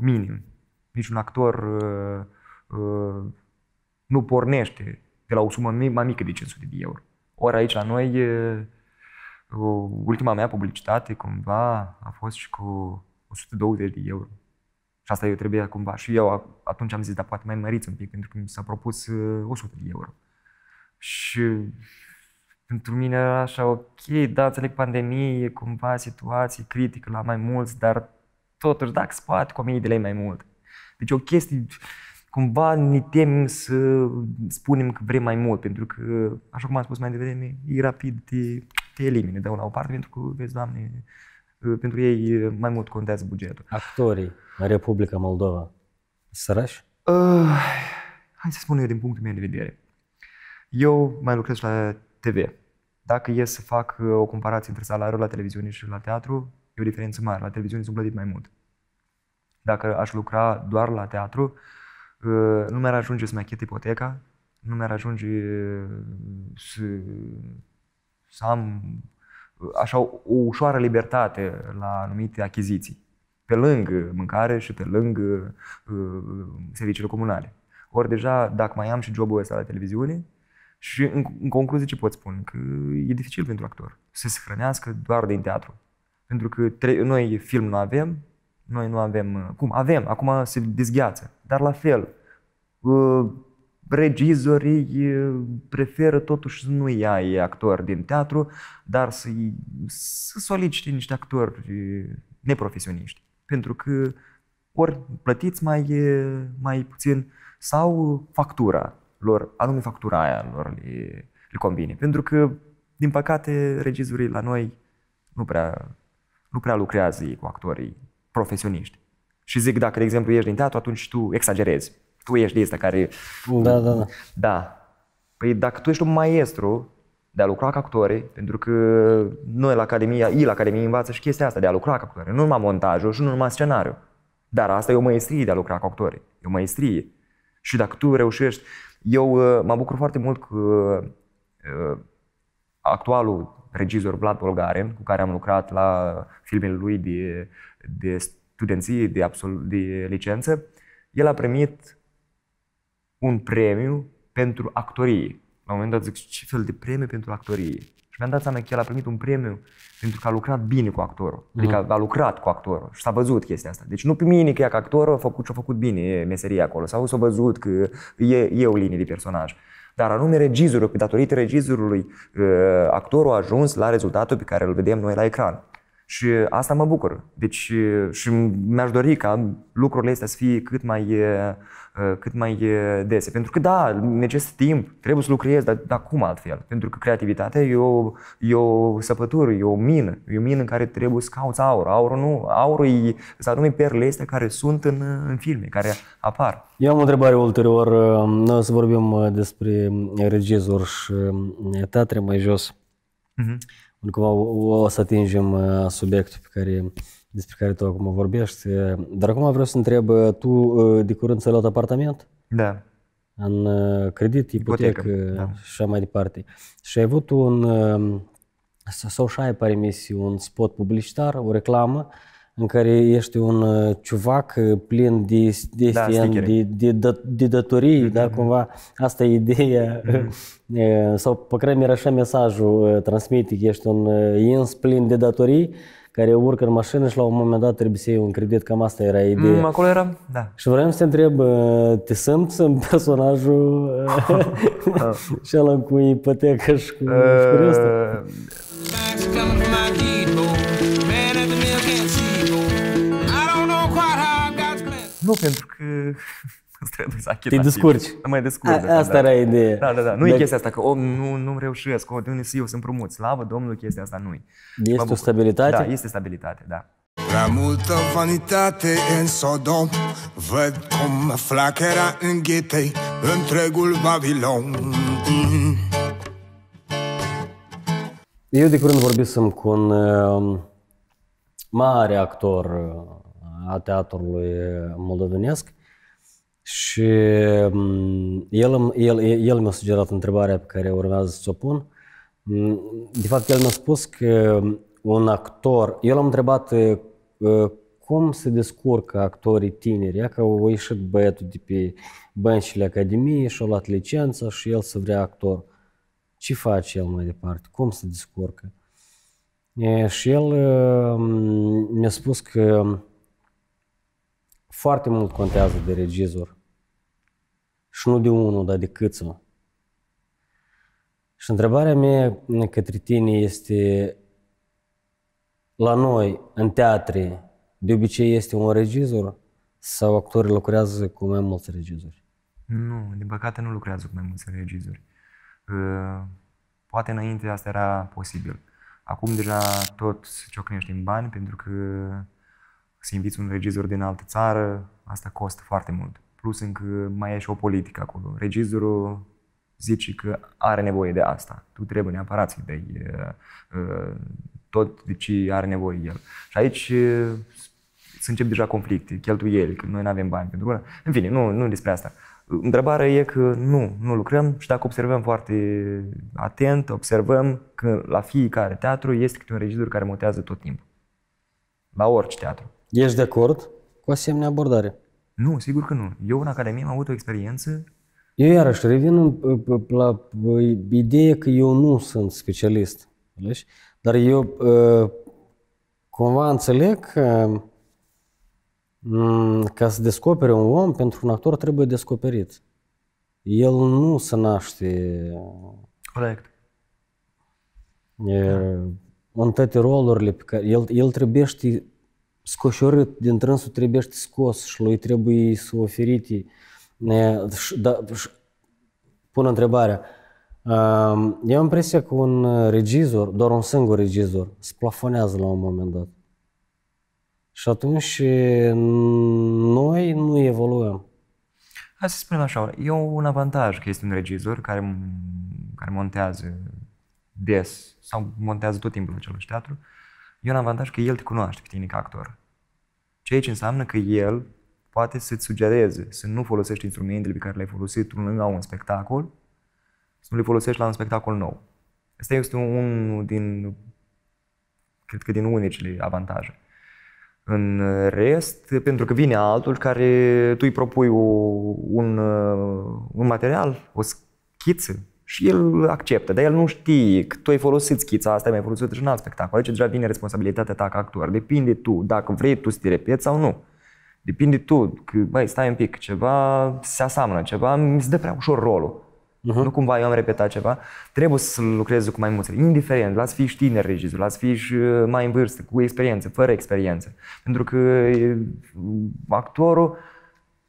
minim. Niciun actor uh, uh, nu pornește de la o sumă mai mică de 500 de euro. Ori aici la noi, uh, ultima mea publicitate cumva a fost și cu 120 de euro. Și asta eu trebuia cumva. Și eu atunci am zis, dar poate mai măriți un pic, pentru că mi s-a propus 100 uh, de euro. Și pentru mine era așa, ok, da, înțeleg pandemie, cumva situație critică la mai mulți, dar totuși dacă se poate cu 1000 de lei mai mult. Deci o chestie, cumva ne temem să spunem că vrem mai mult, pentru că, așa cum am spus mai devreme, e rapid te, te elimine de una o parte, pentru că, vezi, Doamne, pentru ei mai mult contează bugetul. Actorii în Republica Moldova, sărași? Uh, hai să spun eu din punctul meu de vedere. Eu mai lucrez la TV. Dacă e să fac uh, o comparație între salariul la televiziune și la teatru, e o diferență mare. La televiziune sunt plătit mai mult. Dacă aș lucra doar la teatru, uh, nu mi-ar ajunge să-mi achit ipoteca, nu mi-ar ajunge uh, să, să am așa o ușoară libertate la anumite achiziții, pe lângă mâncare și pe lângă uh, serviciile comunale. Ori deja, dacă mai am și jobul ăsta la televiziune, și în, în concluzie ce pot spune? Că e dificil pentru actor să se hrănească doar din teatru. Pentru că tre- noi film nu avem, noi nu avem... Uh, cum? Avem, acum se dezgheață. Dar la fel, uh, regizorii uh, preferă totuși să nu ia actori din teatru, dar să, să solicite niște actori neprofesioniști. Pentru că ori plătiți mai, mai puțin sau factura lor, anume factura aia lor le, le convine. Pentru că, din păcate, regizorii la noi nu prea, nu prea lucrează ei cu actorii profesioniști. Și zic, dacă, de exemplu, ești din teatru, atunci tu exagerezi. Tu ești de ăsta care... Da, da, da. Da. Păi dacă tu ești un maestru de a lucra cu actorii, pentru că noi la Academia, ei la Academie învață și chestia asta de a lucra cu actorii, nu numai montajul și nu numai scenariu. Dar asta e o maestrie de a lucra cu actorii. E o maestrie. Și dacă tu reușești eu uh, mă bucur foarte mult că uh, actualul regizor Vlad Polgaren, cu care am lucrat la filmele lui de, de studenție, de, absol, de licență, el a primit un premiu pentru actorie. La un moment dat zic, ce fel de premiu pentru actorie? Și mi-am dat seama că el a primit un premiu pentru că a lucrat bine cu actorul. Adică a lucrat cu actorul și s-a văzut chestia asta. Deci nu pe mine că ea ca actorul a făcut și-a făcut bine meseria acolo sau s-a văzut că e, e o linie de personaj. Dar anume regizorul, datorită regizorului, uh, actorul a ajuns la rezultatul pe care îl vedem noi la ecran. Și asta mă bucură. Deci și mi-aș dori ca lucrurile astea să fie cât mai, cât mai dese. Pentru că da, necesită timp, trebuie să lucrezi, dar, dar cum altfel? Pentru că creativitatea e o, e o săpătură, e o mină. E o mină în care trebuie să cauți aur. Aurul nu, aurul e să anume perle astea care sunt în, în filme, care apar. Eu am o întrebare ulterior. Noi o să vorbim despre regizor și teatre mai jos. Uh-huh. Cumva o să atingem uh, subiectul pe care, despre care tu acum vorbești. Dar acum vreau să întreb, uh, tu uh, de curând ți-ai luat apartament? Da. În credit, ipotecă, ipotecă da. și așa mai departe. Și ai avut un, sau și ai pare un spot publicitar, o reclamă, în care ești un ciuvac plin de, de, da, de, de, de, de datorii, mm-hmm. da, cumva asta e ideea. Mm-hmm. Sau pe care mi așa mesajul transmite că ești un ins plin de datorii, care urcă în mașină și la un moment dat trebuie să iei un credit, cam asta era ideea. Mm, acolo era, da. Și vreau să te întreb, te simți în personajul și ăla cu ipotecă și cu, uh, și cu restul? Nu, pentru că trebuie să achit Te descurci. Nu mai descurc. A, da, asta da. era ideea. Da, da, da. Nu e chestia asta că om, nu, nu reușesc, o, de unde să eu să împrumut. Slavă Domnului, chestia asta nu Este o stabilitate? Da, este stabilitate, da. Prea multă vanitate în Sodom Văd cum flacăra înghetei întregul Babilon Eu de curând vorbisem cu un uh, mare actor uh, a teatrului moldovenesc și mm, el, el, el mi-a sugerat întrebarea pe care urmează să o pun. Mm, de fapt, el mi-a spus că un actor, el am întrebat cum se descurcă actorii tineri, ia că au ieșit băiatul de pe băncile Academiei și a luat licența și el să vrea actor. Ce face el mai departe? Cum se descurcă? E, și el mi-a spus că foarte mult contează de regizor. Și nu de unul, dar de câțiva. Și întrebarea mea către tine este, la noi, în teatre, de obicei este un regizor sau actorii lucrează cu mai mulți regizori? Nu, din păcate nu lucrează cu mai mulți regizori. Uh, poate înainte asta era posibil. Acum deja tot se ciocnește în bani pentru că să inviți un regizor din altă țară, asta costă foarte mult. Plus încă mai e și o politică acolo. Regizorul zice că are nevoie de asta. Tu trebuie neapărat să-i dai uh, tot de ce are nevoie el. Și aici uh, să încep deja conflicte, cheltuieli, că noi nu avem bani pentru că, În fine, nu, nu despre asta. Întrebarea e că nu, nu lucrăm și dacă observăm foarte atent, observăm că la fiecare teatru este câte un regizor care montează tot timpul. La orice teatru. Ești de acord cu asemenea abordare? Nu, sigur că nu. Eu în Academie am avut o experiență eu iarăși revin la ideea că eu nu sunt specialist, înțelegi? dar eu cumva înțeleg că ca să descopere un om, pentru un actor trebuie descoperit. El nu se naște... Corect. E, în toate rolurile pe care... El, el trebuie scoșorât din trânsul trebuie scos și lui trebuie să oferite. Da, pun întrebarea. Eu am impresia că un regizor, doar un singur regizor, se plafonează la un moment dat. Și atunci noi nu evoluăm. Hai să spunem așa, e un avantaj că este un regizor care, care montează des sau montează tot timpul același teatru. E un avantaj că el te cunoaște pe tine ca actor. Ceea ce înseamnă că el poate să-ți sugereze să nu folosești instrumentele pe care le-ai folosit lângă un spectacol, să nu le folosești la un spectacol nou. Asta este unul din, cred că din unicele avantaje. În rest, pentru că vine altul care tu îi propui o, un, un material, o schiță, și el acceptă, dar el nu știe că tu ai folosit schița asta, mai folosit și în alt spectacol. Aici deja vine responsabilitatea ta ca actor. Depinde tu dacă vrei tu să te repeți sau nu. Depinde tu, că, băi, stai un pic, ceva se asamănă, ceva mi se dă prea ușor rolul. Nu cumva eu am repetat ceva. Trebuie să lucrez cu mai mulți. Indiferent, las fi și tineri regizor, las fi și uh, mai în vârstă, cu experiență, fără experiență. Pentru că e, actorul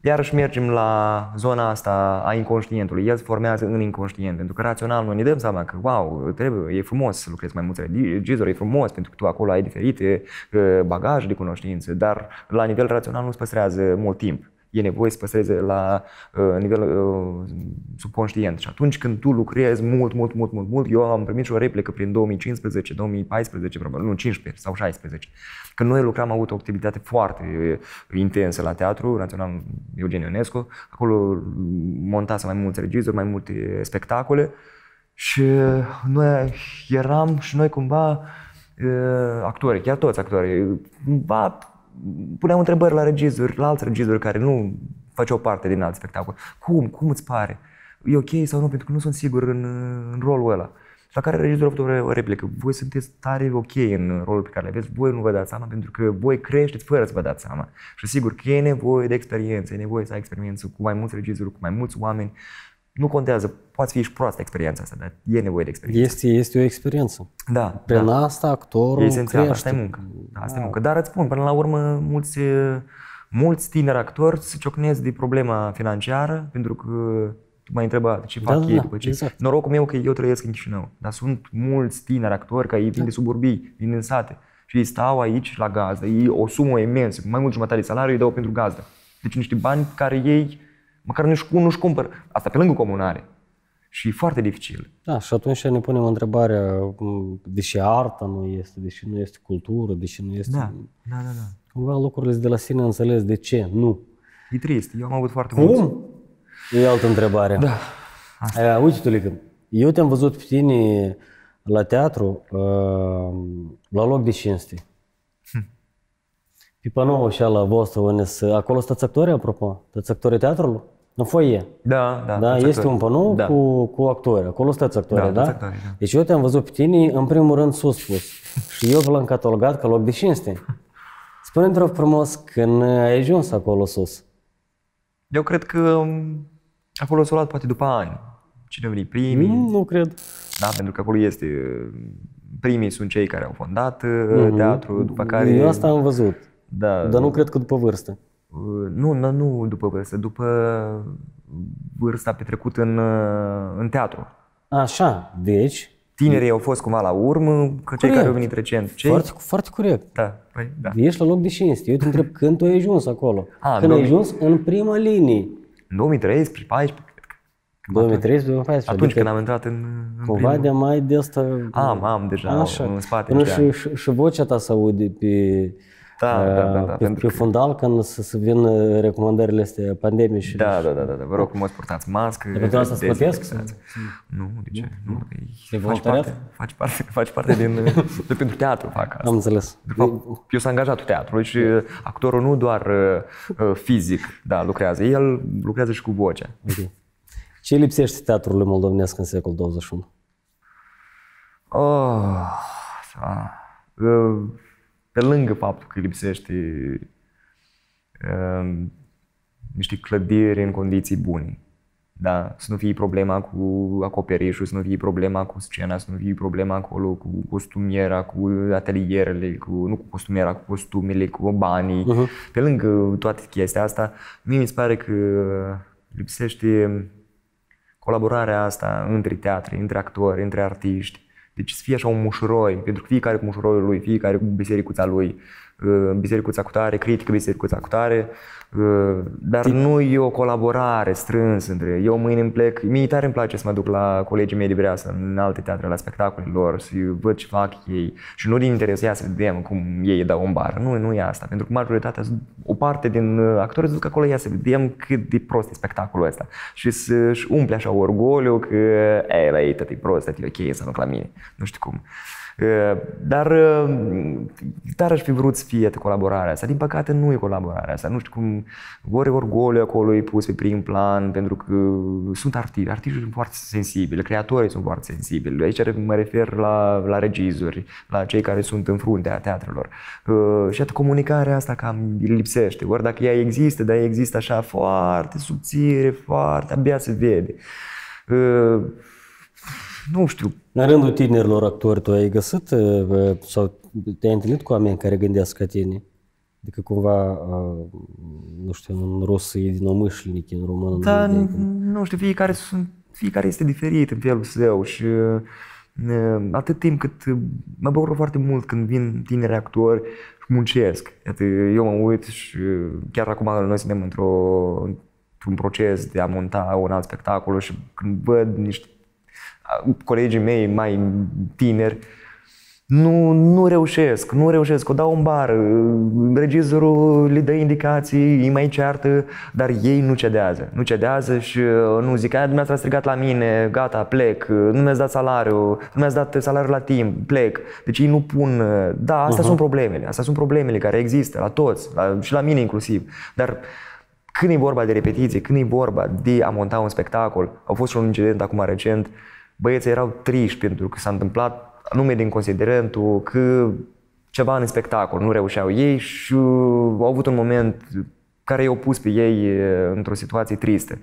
Iarăși mergem la zona asta a inconștientului. El se formează în inconștient, pentru că rațional noi ne dăm seama că, wow, trebuie, e frumos să lucrezi mai mulți regizori, e frumos pentru că tu acolo ai diferite uh, bagaje de cunoștință, dar la nivel rațional nu se păstrează mult timp e nevoie să păstreze la uh, nivel uh, subconștient. Și atunci când tu lucrezi mult, mult, mult, mult, mult, eu am primit și o replică prin 2015, 2014, probabil, nu, 15 sau 16, când noi lucram, am avut o activitate foarte uh, intensă la Teatru Național Eugen Ionescu, acolo montase mai mulți regizori, mai multe spectacole și noi eram și noi cumva uh, actori, chiar toți actorii, cumva puneam întrebări la regizori, la alți regizori care nu făceau parte din alt spectacol. Cum? Cum îți pare? E ok sau nu? Pentru că nu sunt sigur în, în rolul ăla. La care regizorul a făcut o replică. Voi sunteți tare ok în rolul pe care le aveți, voi nu vă dați seama pentru că voi creșteți fără să vă dați seama. Și sigur că e nevoie de experiență, e nevoie să ai experiență cu mai mulți regizori, cu mai mulți oameni. Nu contează, poate fi și proastă experiența asta, dar e nevoie de experiență. Este, este o experiență. Da. Prin da. asta actorul E esențial, crește. asta e muncă. Da, asta e muncă. Dar îți spun, până la urmă, mulți, mulți tineri actori se ciocnesc de problema financiară, pentru că tu m-ai întrebat ce fac Da, ei da, după ce. exact. Norocul meu că eu trăiesc în Chișinău, dar sunt mulți tineri actori care ei vin de suburbii, vin din sate și ei stau aici la gazdă, ei o sumă imensă, mai mult jumătate de salariu îi dau pentru gazdă. Deci niște bani care ei măcar nu-și, nu-și cumpăr. Asta pe lângă comunare. Și e foarte dificil. Da, și atunci ne punem întrebarea, m, deși arta nu este, deși nu este cultură, deși nu este... Da, da, da. da. Cumva lucrurile sunt de la sine înțeles de ce, nu. E trist. Eu am avut foarte mulți. Cum? E altă întrebare. Da. Uh, uite, Tulică, eu te-am văzut pe tine la teatru uh, la loc de cinste. Hm. Pe panou așa la vostru, unde să- acolo stați actori, apropo? Stați actorii teatrului? În foie. Da, da. Da, toți este actorii. un panou da. cu, cu actori. Acolo stați actori, Da, da? toți actorii, da. Deci eu te-am văzut pe tine, în primul rând, sus spus. Și eu l-am catalogat ca loc de cinste. Spune-mi, te rog frumos, când ai ajuns acolo sus. Eu cred că um, acolo s-a luat poate după ani. Cine a venit primii, Mm, nu cred. da, pentru că acolo este, uh, primii sunt cei care au fondat uh, teatru, după care... Eu asta am văzut. Da, Dar nu cred că după vârstă. Uh, nu, nu, nu după vârstă, după vârsta petrecută în, uh, în teatru. Așa, deci, Tinerii au fost cumva la urmă, că cei Corect. care au venit recent. Cei? foarte, foarte corect. Da, păi, da. Ești la loc de cinste. Eu te întreb când tu ai ajuns acolo. A, când ai domnule. ajuns în prima linie. În 2013, 2014, cred că. 2013 2014 Atunci adică când am intrat în, în Cumva primul... de mai de asta... Am, am deja Așa. în spate Până niște și, și, și vocea ta se aude pe, Da, da, da, da, pe, pentru pe fundal când să, să vină recomandările astea pandemii și Da, da, da, da, da. Vă rog frumos, purtați mască. Dar pentru asta se plătesc? dezinfectați. Nu, de ce? Nu, e- E faci voluntariat? parte, faci parte, faci parte din... de pentru teatru fac asta. Am înțeles. De fapt, eu sunt angajatul teatrului și actorul nu doar uh, uh, fizic, da, lucrează. El lucrează și cu vocea. Ok. Ce lipsește teatrului moldovenesc în secolul 21? Oh, da. Uh, Pe lângă faptul că lipsește uh, niște clădiri în condiții bune, da? Să nu fie problema cu acoperișul, să nu fie problema cu scena, să nu fie problema acolo cu costumiera, cu atelierele, cu, nu cu costumiera, cu costumele, cu banii. Uh-huh. Pe lângă toate chestia asta, mie mi se pare că lipsește colaborarea asta între teatre, între actori, între artiști. Deci să fie așa un mușuroi, pentru că fiecare cu mușuroiul lui, fiecare cu bisericuța lui, uh, bisericuța cu tare, critică bisericuța cu tare, uh, dar nu e o colaborare strânsă între eu mâine îmi plec, mie tare îmi place să mă duc la colegii mei de breasă în alte teatre, la spectacole lor, să văd ce fac ei. Și nu din interes ia să vedem cum ei dau în bară, nu, nu e asta, pentru că majoritatea, o parte din uh, actori se duc acolo, ia să vedem cât de prost e spectacolul ăsta. Și să-și umple așa orgoliu că, ei, la ei tot e prost, tot e ok să nu la mine, nu știu cum. Uh, Dar uh, tare aș fi vrut să fie colaborarea asta. Din păcate nu e colaborarea asta. Nu știu cum, ori orgoliu acolo e pus pe prim plan, pentru că sunt artiști. Artiștii sunt foarte sensibili, creatorii sunt foarte sensibili. Aici mă refer la, la regizori, la cei care sunt în fruntea teatrelor. Uh, Și atât comunicarea asta cam lipsește. Ori dacă ea există, dar ea există așa foarte subțire, foarte abia se vede. Uh, nu știu, În rândul tinerilor actori, tu ai găsit uh, sau te-ai întâlnit cu oameni care gândesc ca tine? Adică cumva, uh, nu știu, în rus e din omâșlinic, în română Dar, nu e. nu știu, fiecare, sunt, fiecare este diferit în felul său și uh, atât timp cât mă bucur foarte mult când vin tineri actori și muncesc. Iată, eu mă uit și chiar acum noi suntem într-o, într-un proces de a monta un alt spectacol și când văd niște colegii mei mai tineri nu, nu reușesc, nu reușesc, o dau în bar, regizorul le dă indicații, îi mai ceartă, dar ei nu cedează, nu cedează și uh, nu zic, aia dumneavoastră a strigat la mine, gata, plec, nu mi-ați dat salariu, nu mi-ați dat salariul la timp, plec. Deci ei nu pun, uh, da, astea uh-huh. sunt problemele, astea sunt problemele care există la toți, la, și la mine inclusiv, dar când e vorba de repetiție, când e vorba de a monta un spectacol, au fost și un incident acum recent, băieții erau triști pentru că s-a întâmplat anume din considerentul că ceva în spectacol nu reușeau ei și au avut un moment care i-au pus pe ei într-o situație tristă.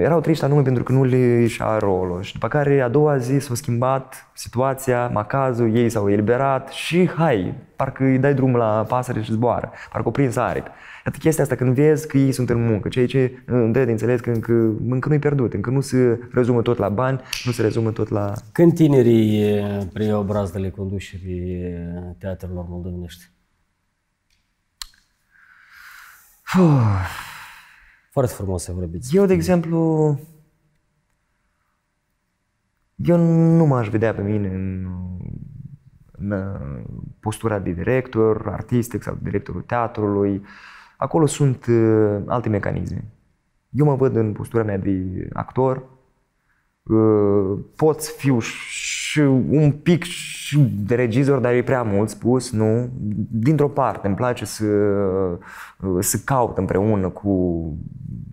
Erau triști anume pentru că nu le ieșea rolul și după care a doua zi s-a schimbat situația, macazul, ei s-au eliberat și hai, parcă îi dai drumul la pasăre și zboară, parcă o prins aripi. Iată chestia asta, când vezi că ei sunt în muncă, ceea ce îmi dă de înțeles că încă, încă nu-i pierdut, încă nu se rezumă tot la bani, nu se rezumă tot la... Când tinerii preiau brazdele conducerii teatrelor moldovenești? Foarte frumos să vorbiți. Eu, de exemplu, eu nu m-aș vedea pe mine în, în postura de director artistic sau directorul teatrului. Acolo sunt uh, alte mecanisme. Eu mă văd în postura mea de actor, uh, pot să fiu și un pic și de regizor, dar e prea mult spus, nu? Dintr-o parte, îmi place să, să caut împreună cu,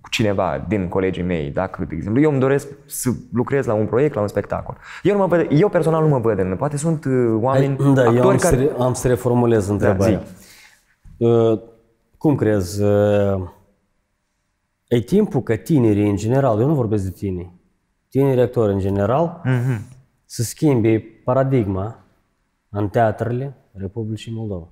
cu cineva din colegii mei, dacă, de exemplu, eu îmi doresc să lucrez la un proiect, la un spectacol. Eu, nu mă văd, eu personal nu mă văd în, poate sunt uh, oameni, Ai, da, actori eu am, care... să, re- am să reformulez întrebarea. Da, uh, cum crezi, uh, e timpul ca tinerii în general, eu nu vorbesc de tine, tinerii actori în general, Mhm. să schimbe paradigma în teatrele Republicii Moldova.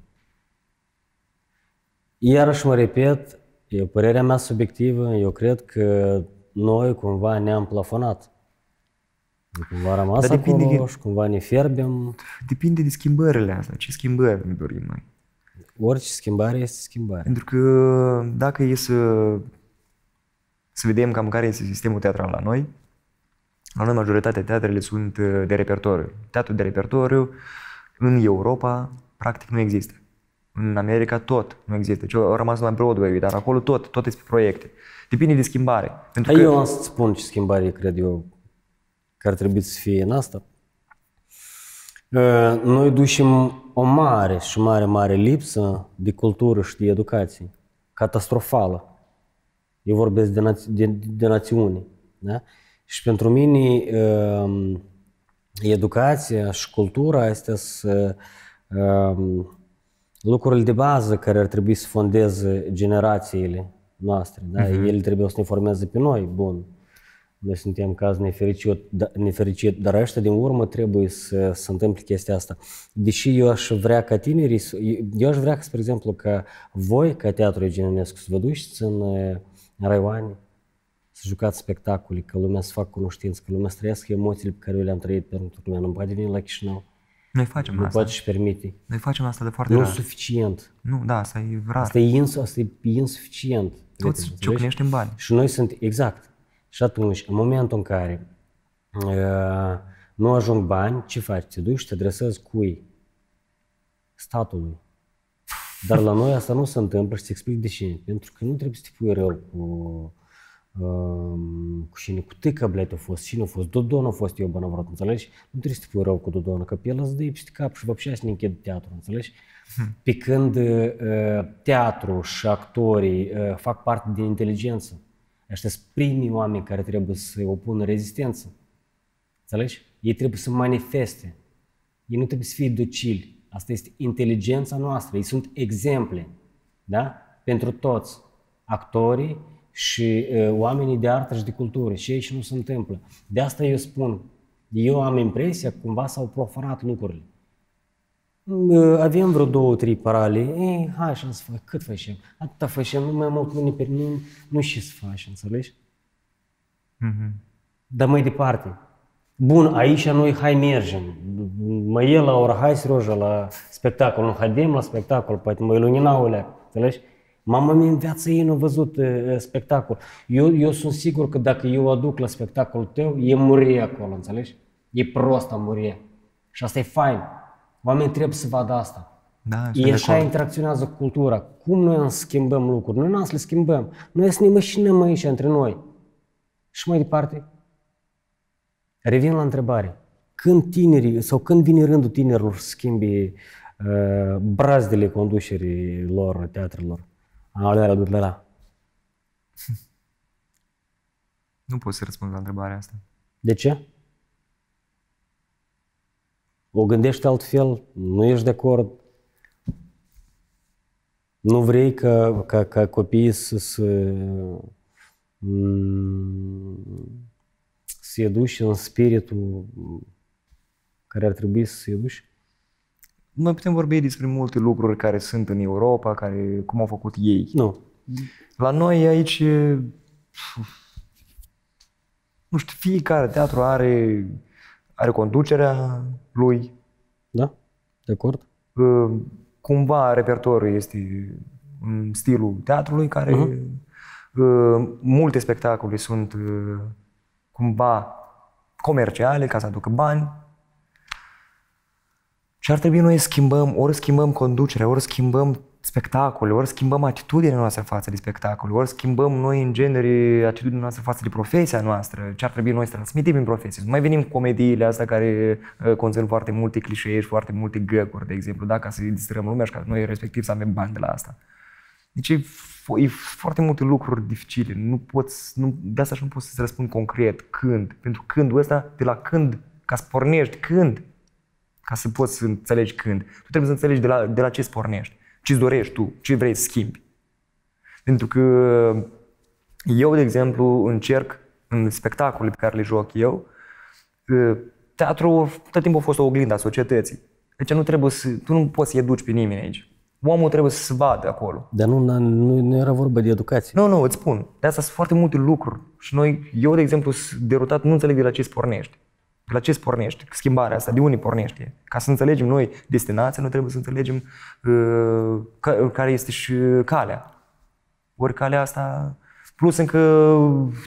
Iarăși mă repet, e părerea mea subiectivă, eu cred că noi cumva ne-am plafonat. Cumva am rămas Dar depinde acolo de- și cumva ne fierbem. Depinde de schimbările astea, ce schimbări ne dorim noi. Orice schimbare este schimbare. Pentru că dacă e să, să vedem cam care este sistemul teatral la noi, la noi majoritatea teatrele sunt uh, de repertoriu. Teatru de repertoriu în Europa practic nu există. În America tot nu există. Ce au rămas numai Broadway, dar acolo tot, tot este pe proiecte. Depinde de schimbare. Pentru Că... că Eu am să spun ce schimbare cred eu că ar trebui să fie în asta. Uh, Noi ducem o mare și mare, mare lipsă de cultură și de educație. Catastrofală. Eu vorbesc de, naț- de, de națiune. Da? Și pentru mine um, educația și cultura astea sunt um, lucrurile de bază care ar trebui să fondeze generațiile noastre. Da? Ele trebuie să ne formeze pe noi, bun. Noi suntem caz nefericit, da- nefericit, dar ăștia din urmă trebuie să se întâmple chestia asta. Deși eu aș vrea ca tinerii, să- eu aș vrea, spre exemplu, ca voi, ca Teatrul Eugen Ionescu, să vă duceți în, uh, în raioane, să jucați spectacole, ca lumea să facă cunoștință, că lumea să trăiască emoțiile pe care eu le-am trăit, pentru că lumea nu poate veni la Chișinău, noi facem nu asta. poate și permite. Noi facem asta de foarte Nu rar. suficient. Nu, da, asta e rar. Asta e, ins, asta e insuficient. prieteni, Toți înțelegi? ciocnești în bani. Și noi sunt, exact. Și atunci, în momentul în care uh, nu ajung bani, ce faci? Te duci și te adresezi cui? Statului. Dar la noi asta nu se întâmplă și ți explic de ce. Pentru că nu trebuie să te pui rău cu, uh, cu cine, cu tâcă, blete, a fost, cine a fost, Dodon a fost eu, bă, vrut, înțelegi? Nu trebuie să te pui rău cu Dodon, că pe el îți dă peste cap și văpșea să ne închid teatru, înțelegi? Pe când uh, teatru și actorii uh, fac parte din inteligență, ăștia sunt primii oameni care trebuie să opună rezistență. Înțelegi? Ei trebuie să manifeste. Ei nu trebuie să fie docili. Asta este inteligența noastră. Ei sunt exemple. Da? Pentru toți. Actorii și uh, oamenii de artă și de cultură și aici nu se întâmplă. De asta eu spun, eu am impresia că cumva s-au profanat lucrurile. Uh, Avem vreo două, trei parale, ei, hai așa să fac, cât facem? Atâta facem, nu mai mult nu ne per- nu, nu și să facem, înțelegi? Dar mai departe. Bun, aici noi hai mergem. Mă iei la ora, hai Seroja la spectacol, nu haidem la spectacol, poate mă ilumina o leacă, înțelegi? Mama mea în viața ei nu a văzut uh, spectacol. Eu, eu sunt sigur că dacă eu o aduc la spectacolul tău, e murie acolo, înțelegi? E prost a murie. Și asta e fain. Oamenii trebuie să vadă asta. Da, sunt E de așa acord. interacționează cultura. Cum noi am să schimbăm lucruri? Noi nu am să le schimbăm. Noi să ne mășinăm aici între noi. Și mai departe, revin la întrebare. Când tinerii, sau când vine rândul tinerilor să schimbi uh, brazdele conducerii lor, teatrelor? Alea, la, la. Nu pot să răspund la întrebarea asta. De ce? O gândești altfel? Nu ești de acord? Nu vrei ca, ca, ca copiii să, să, mm, să educi în spiritul care ar trebui să se educi? Noi putem vorbi despre multe lucruri care sunt în Europa, care cum au făcut ei. Nu. La noi aici, e- nu știu, fiecare teatru are, are conducerea lui, Da? De acord? Uh, cumva repertoriul este în stilul teatrului, care uh, multe spectacole sunt uh, cumva comerciale, ca să aducă bani. Și ar trebui noi să schimbăm, ori schimbăm conducerea, ori schimbăm spectacole, ori schimbăm atitudinea noastră față de spectacole, ori schimbăm noi în genere atitudinea noastră față de profesia noastră, ce ar trebui noi să transmitem în profesie. Nu mai venim cu comediile astea care uh, conțin foarte multe clișee și foarte multe găcuri, de exemplu, da, ca să distrăm lumea și ca noi respectiv să avem bani de la asta. Deci e, fo- e foarte multe lucruri dificile. Nu poți, nu, de asta și nu pot să-ți răspund concret când. Pentru cândul ăsta, de la când, ca să pornești, când, ca să poți să înțelegi când. Tu trebuie să înțelegi de la, de la ce îți pornești, ce îți dorești tu, ce vrei să schimbi. Pentru că eu, de exemplu, încerc în spectacolele pe care le joc eu, ă, teatrul tot timpul a fost o oglindă a societății. Deci nu trebuie să, tu nu poți să educi pe nimeni aici. Omul trebuie să se vadă acolo. Dar nu, nu, nu era vorba de educație. Nu, nu, îți spun. De asta sunt foarte multe lucruri. Și noi, eu, de exemplu, sunt derutat, nu înțeleg de la ce îți pornești. De la ce îți pornești? Schimbarea asta, de unde pornești? Ca să înțelegem noi destinația, noi trebuie să înțelegem uh, ca, care este și calea. Ori calea asta, plus încă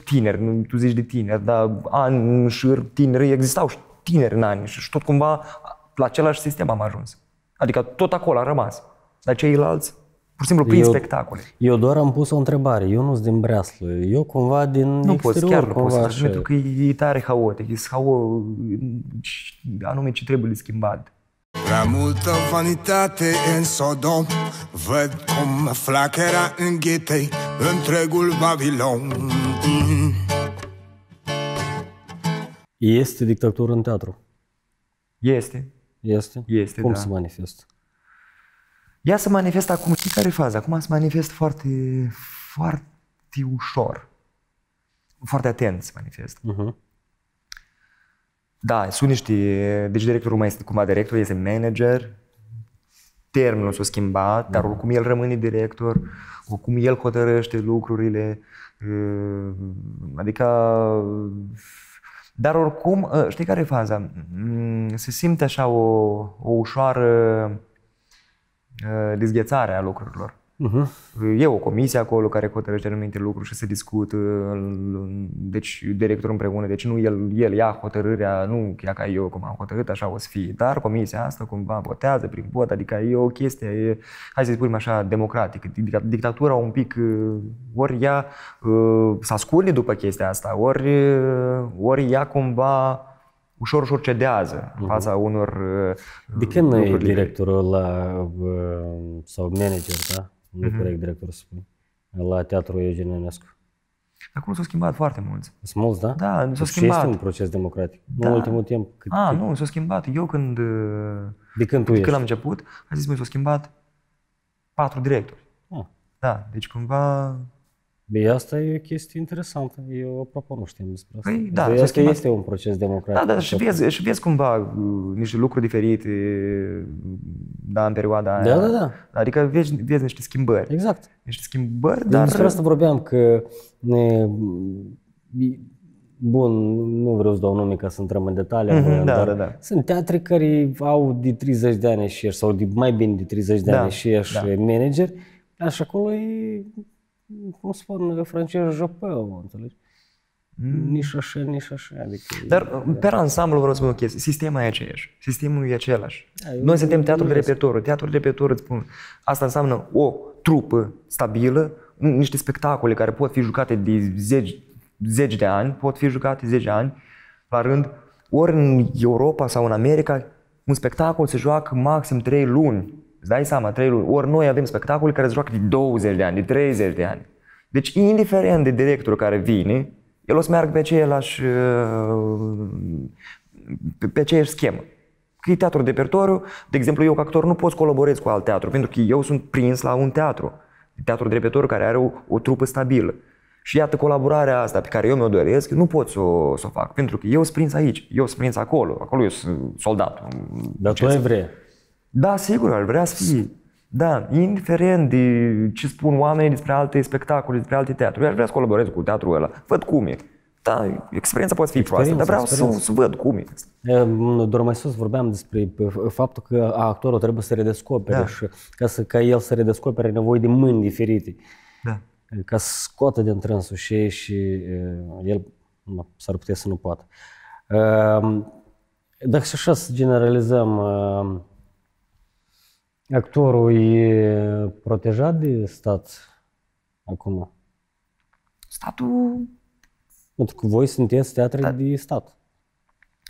tineri, nu- tu zici de tineri, dar ani în șir tineri, existau și tineri în ani și tot cumva la același sistem am ajuns. Adică tot acolo am rămas. Dar ceilalți, pur și simplu, prin Eu- spectacole. Eu doar am pus o întrebare. Eu nu sunt din Breaslă. Eu cumva din Nu poți, exterior, chiar nu cumva poți, așa. pentru că e e tare haotic, e hao, anume ce trebuie schimbat. Prea multă vanitate în Sodom Văd cum flacăra înghetei întregul Babilon Mm. Este dictatură în teatru. Este. Este? Este, Cum da. se manifestă? Ea se manifestă acum, știi care e faza? Acum se manifestă foarte, foarte ușor. Foarte atent se manifestă. Uh-huh. Da, sunt niște... Deci directorul mai este cumva director, este manager. Termenul s-a schimbat, dar oricum el rămâne director, oricum el hotărăște lucrurile. uh, Adică... Dar oricum, uh, știi care e faza? Mm, Se simte așa o, o ușoară uh, dezghețare a lucrurilor. Uh-huh. E o comisie acolo care hotărăște anumite lucruri și se discută, deci directorul împreună, deci nu el, el ia hotărârea, nu ia ca eu cum am hotărât, așa o să fie, dar comisia asta cumva votează prin vot, adică e o chestie, e, hai să spunem așa, democratică. Dic- Dictatura un pic, uh, ori ea uh, să asculte după chestia asta, ori, uh, ori ea cumva ușor, ușor cedează în fața unor uh, De când nu e lucruri libere. directorul la, uh, sau manager, da? Nu Mhm. e corect director să spui. La Teatrul Eugen Ionescu. Acolo s-au schimbat foarte mulți. Sunt mulți, da? Da, s-a Deci schimbat. este un proces democratic. Da. În ultimul timp. Cât, A, cât- nu, s-a schimbat. Eu când, uh, De când tu când ești? am început, a zis, măi, s-au schimbat patru directori. Ah. Da, deci cumva Bine, asta e o chestie interesantă. Eu, apropo, nu știam despre asta. Păi, da, Băi, s-a asta schimbat. este un proces Da, democratic. da, și vezi, și vezi cumva uh, niște lucruri diferite da, în perioada aia. Da, da, da. Adică vezi, vezi niște schimbări. Exact. Niște schimbări, Dar... dar... Despre asta vorbeam că ne... Bun, nu vreau să dau nume ca să intrăm în detalii, Mhm, da, dar da, da. sunt teatre care au de 30 de ani și ești, sau de mai bine de 30 de Da, ani și ești da. manager, așa acolo e, cum spun, francez jopeu, înțelegi? Nici așa, nici așa, adică... Mm. Dar, pe ansamblu, vreau să spun o chestie. Sistemul e aceeași. Sistemul e același. Da, eu- Noi suntem teatrul de eu- repertoriu. Teatrul de repertoriu, îți spun, asta înseamnă o trupă stabilă, niște spectacole care pot fi jucate de zeci, zeci de ani, pot fi jucate 10 ani la rând, ori în Europa sau în America, un spectacol se joacă maxim 3 luni. Îți dai seama, 3 luni. Ori noi avem spectacole care se joacă de 20 de ani, de 30 de ani. Deci, indiferent de directorul care vine, el o să meargă pe aceeași, uh, pe, pe aceeași schemă. Că e teatru de repertoriu, de exemplu, eu ca actor nu pot să colaborez cu alt teatru, pentru că eu sunt prins la un teatru. Teatru de repertoriu care are o, o trupă stabilă. Și iată colaborarea asta pe care eu mi-o doresc, nu pot să o, să o fac, pentru că eu sunt prins aici, eu sunt prins acolo, acolo eu sunt soldat. Dar tu ai vrea. Da, sigur, ar vrea să fie. Da, indiferent de ce spun oamenii despre alte spectacole, despre alte teatruri, eu aș vrea să colaborez cu teatrul ăla. Văd cum e. Da, experiența poate fi proastă, dar vreau să, experiență. să văd cum e. E, Doar mai sus vorbeam despre p- faptul că a, actorul trebuie să redescopere Da. și ca, să, ca el să redescopere are nevoie de mâini diferite. Da. Ca să scoată din trânsul și ei și e, el mă, s-ar putea să nu poată. E, Dacă și așa să generalizăm, e, actorul e protejat de stat acum? Statul, Pentru că voi sunteți teatre de stat.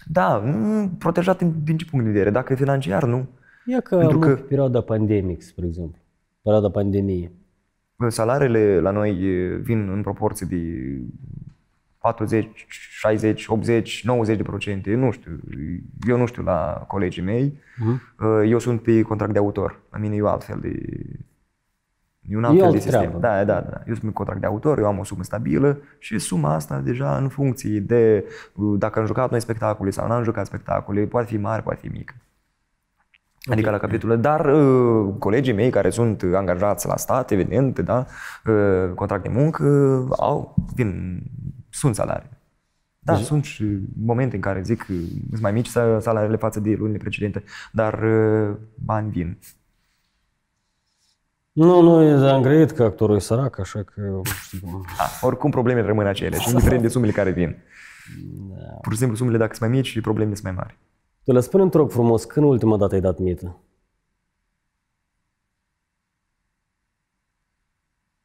da, mm, protejat din, din ce punct de vedere? Dacă e financiar, nu. E ca Pentru în că- perioada pandemic, spre exemplu. Perioada pandemiei. Salariile la noi e, vin în proporție de 40, 60, 80, 90 de procente, nu știu. Eu nu știu la colegii mei. Eu sunt pe contract de autor. La mine e altfel de... E un alt E fel de altă sistem. treabă. Da, da, da. Eu sunt pe contract de autor, eu am o sumă stabilă și suma asta deja în funcție de uh, dacă am jucat noi spectacole sau nu am jucat spectacole, poate fi mare, poate fi mică. Adică la capitolul. Dar uh, colegii mei care sunt angajați la stat, evident, da, uh, contract de muncă, uh, au, vin, sunt salarii. Da, Deci- sunt și momente în care zic că sunt mai mici sa- salariile față de lunile precedente, dar uh, bani vin. Nu, nu, am grăit că actorul e sărac, așa că nu știu cum. Da, oricum problemele rămân aceleași, indiferent de sumele care vin. Da. Pur și simplu sumele dacă sunt mai mici și problemele sunt mai mari. Tu le spune te rog frumos, când ultima dată ai dat mită?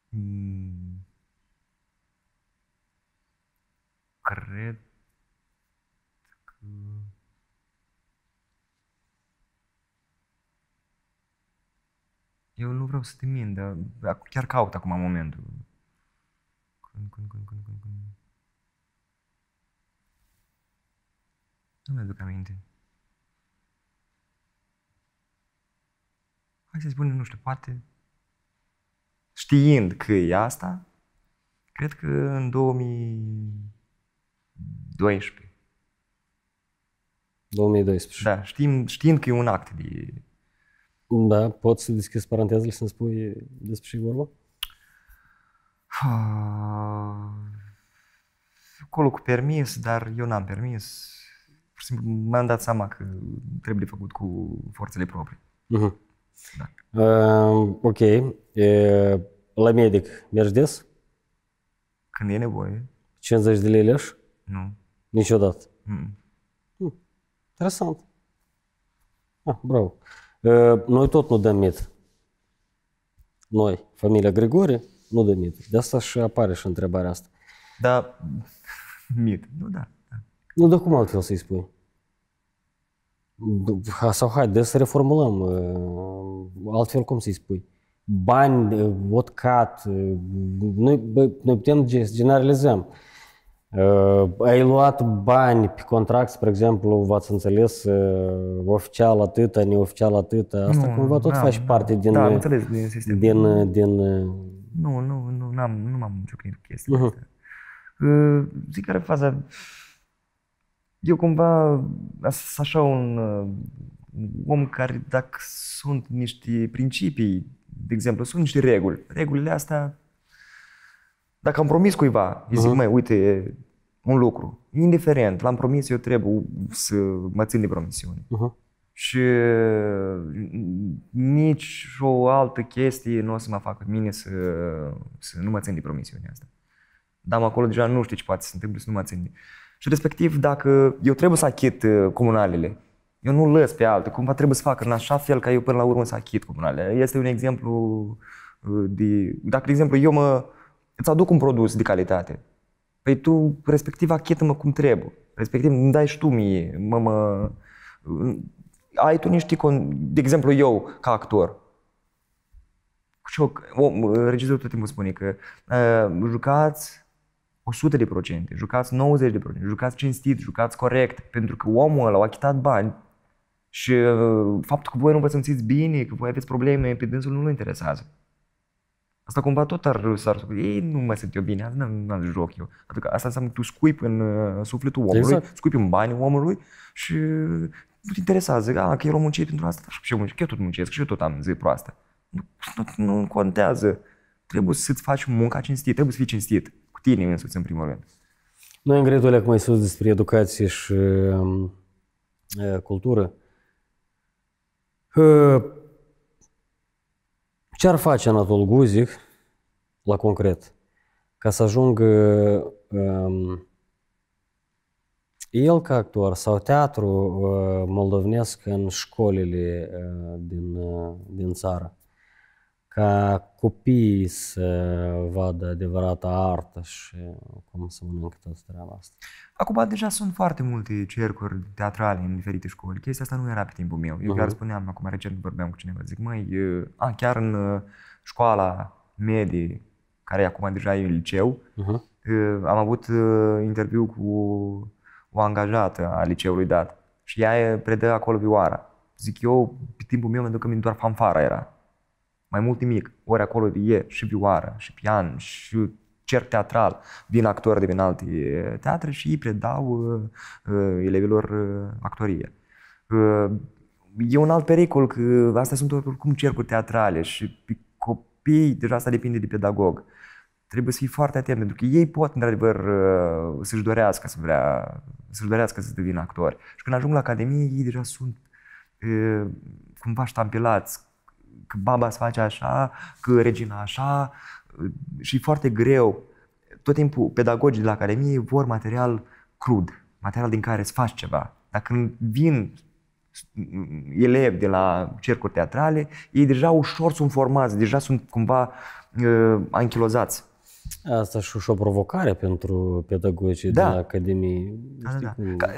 Mm. Cred că... Eu nu vreau să te mint, dar ac- chiar caut acum momentul. Când, când, când, când, când, când. Nu mi-aduc aminte. Hai să spunem, nu știu, poate știind că e asta, cred că în 2012. 2012. Da, știm, știind că e un act de... Da, poți să deschizi parantezele și să-mi spui despre ce e vorba? Acolo cu permis, dar eu n-am permis. Pur și simplu mi-am dat seama că trebuie de făcut cu forțele proprii. Uh-huh. Da. Uh, ok. E, la medic mergi des? Când e nevoie, 50 de lei leș? nu. Niciodată. Mm. Interesant. Ah, bravo. Uh, noi tot nu dăm mit. Noi, familia Grigore, nu dă mit. De asta și apare și întrebarea asta. Dar, mit, nu da. da. Nu, dar cum altfel să-i spui? Ha, sau hai, de să reformulăm. uh, Altfel cum să-i spui? Bani, uh, vodcat, uh, noi, bă, noi putem ge- să generalizăm. Uh, ai luat bani pe contract, spre exemplu, v-ați înțeles, uh, oficial atâta, neoficial atâta, asta Nu, cumva tot da, faci da. parte din, Da, am uh, înțeles din sistem. din, uh, din, uh, Nu, nu, nu, n-am, nu m-am ciocnit cu chestia uh-huh. asta. Uh, zic care faza, eu cumva sunt așa un uh, om care dacă sunt niște principii, de exemplu, sunt niște reguli. Regulile astea, dacă am promis cuiva, îi zic, uh-huh. măi, uite, un lucru, indiferent, l-am promis, eu trebuie să mă țin de promisiune. Uh-huh. Și nici o altă chestie nu o să mă facă mine să, să nu mă țin de promisiunea asta. Dar acolo deja nu știu ce poate să se întâmple să nu mă țin de... Și respectiv, dacă eu trebuie să achit uh, comunalele, eu nu lăs pe altul, cumva trebuie să fac în așa fel ca eu până la urmă să achit comunalele. Este un exemplu uh, de... Dacă, de exemplu, eu mă, îți aduc un produs de calitate, păi tu, respectiv, achită-mă cum trebuie. Respectiv, îmi dai și tu mie, mă, mă, ai tu niște, de exemplu, eu, ca actor, și regizorul tot timpul spune că uh, jucați 100 de procente, jucați 90 de procente, jucați cinstit, jucați corect, pentru că omul ăla a achitat bani și uh, faptul că voi nu vă simțiți bine, că voi aveți probleme, pe dânsul nu-l interesează. Asta cumva tot ar s-ar ei nu mă simt eu bine, azi nu am joc eu. Adică asta înseamnă că tu scuipi în uh, sufletul omului, exact. scuipi în banii omului și nu te interesează, a, că el a muncit pentru asta, și eu muncesc, eu tot muncesc și eu tot am zi proastă. Nu, nu, nu contează. Trebuie să-ți faci munca cinstit, trebuie să fii cinstit cu tine însuți în primul rând. Noi în Gretul mai sus despre educație și uh, cultură. Uh, ce ar face Anatol Guzic, la concret, ca să ajungă uh, el ca actor sau teatru uh, moldovenesc în școlile uh, din, uh, din țară, ca copiii să vadă adevărata artă și cum să mănâncă toată treaba asta. Acum deja sunt foarte multe cercuri teatrale în diferite școli. Chestia asta nu era pe timpul meu. Eu uh-huh. chiar spuneam, acum recent vorbeam cu cineva, zic, măi, a, chiar în școala medie, care acum deja e liceu, uh-huh. am avut interviu cu o angajată a liceului dat și ea predă acolo vioara. Zic eu, pe timpul meu, pentru că doar fanfara era. Mai mult nimic. Ori acolo e și vioară, și pian, și cerc teatral. Vin actori din alte teatre și îi predau uh, uh, elevilor uh, actorie. Uh, e un alt pericol că astea sunt oricum cercuri teatrale și copii, deja asta depinde de pedagog trebuie să fii foarte atent, pentru că ei pot, într-adevăr, uh, să-și dorească să vrea, să-și dorească să devină actori. Și când ajung la Academie, ei deja sunt e, uh, cumva ștampilați, că baba se face așa, că regina așa, uh, și e foarte greu. Tot timpul pedagogii de la Academie vor material crud, material din care să faci ceva. Dacă vin elevi de la cercuri teatrale, ei deja ușor sunt formați, deja sunt cumva uh, anchilozați. Asta și o provocare pentru pedagogii da. de la Academie. Da, da, da. Ca,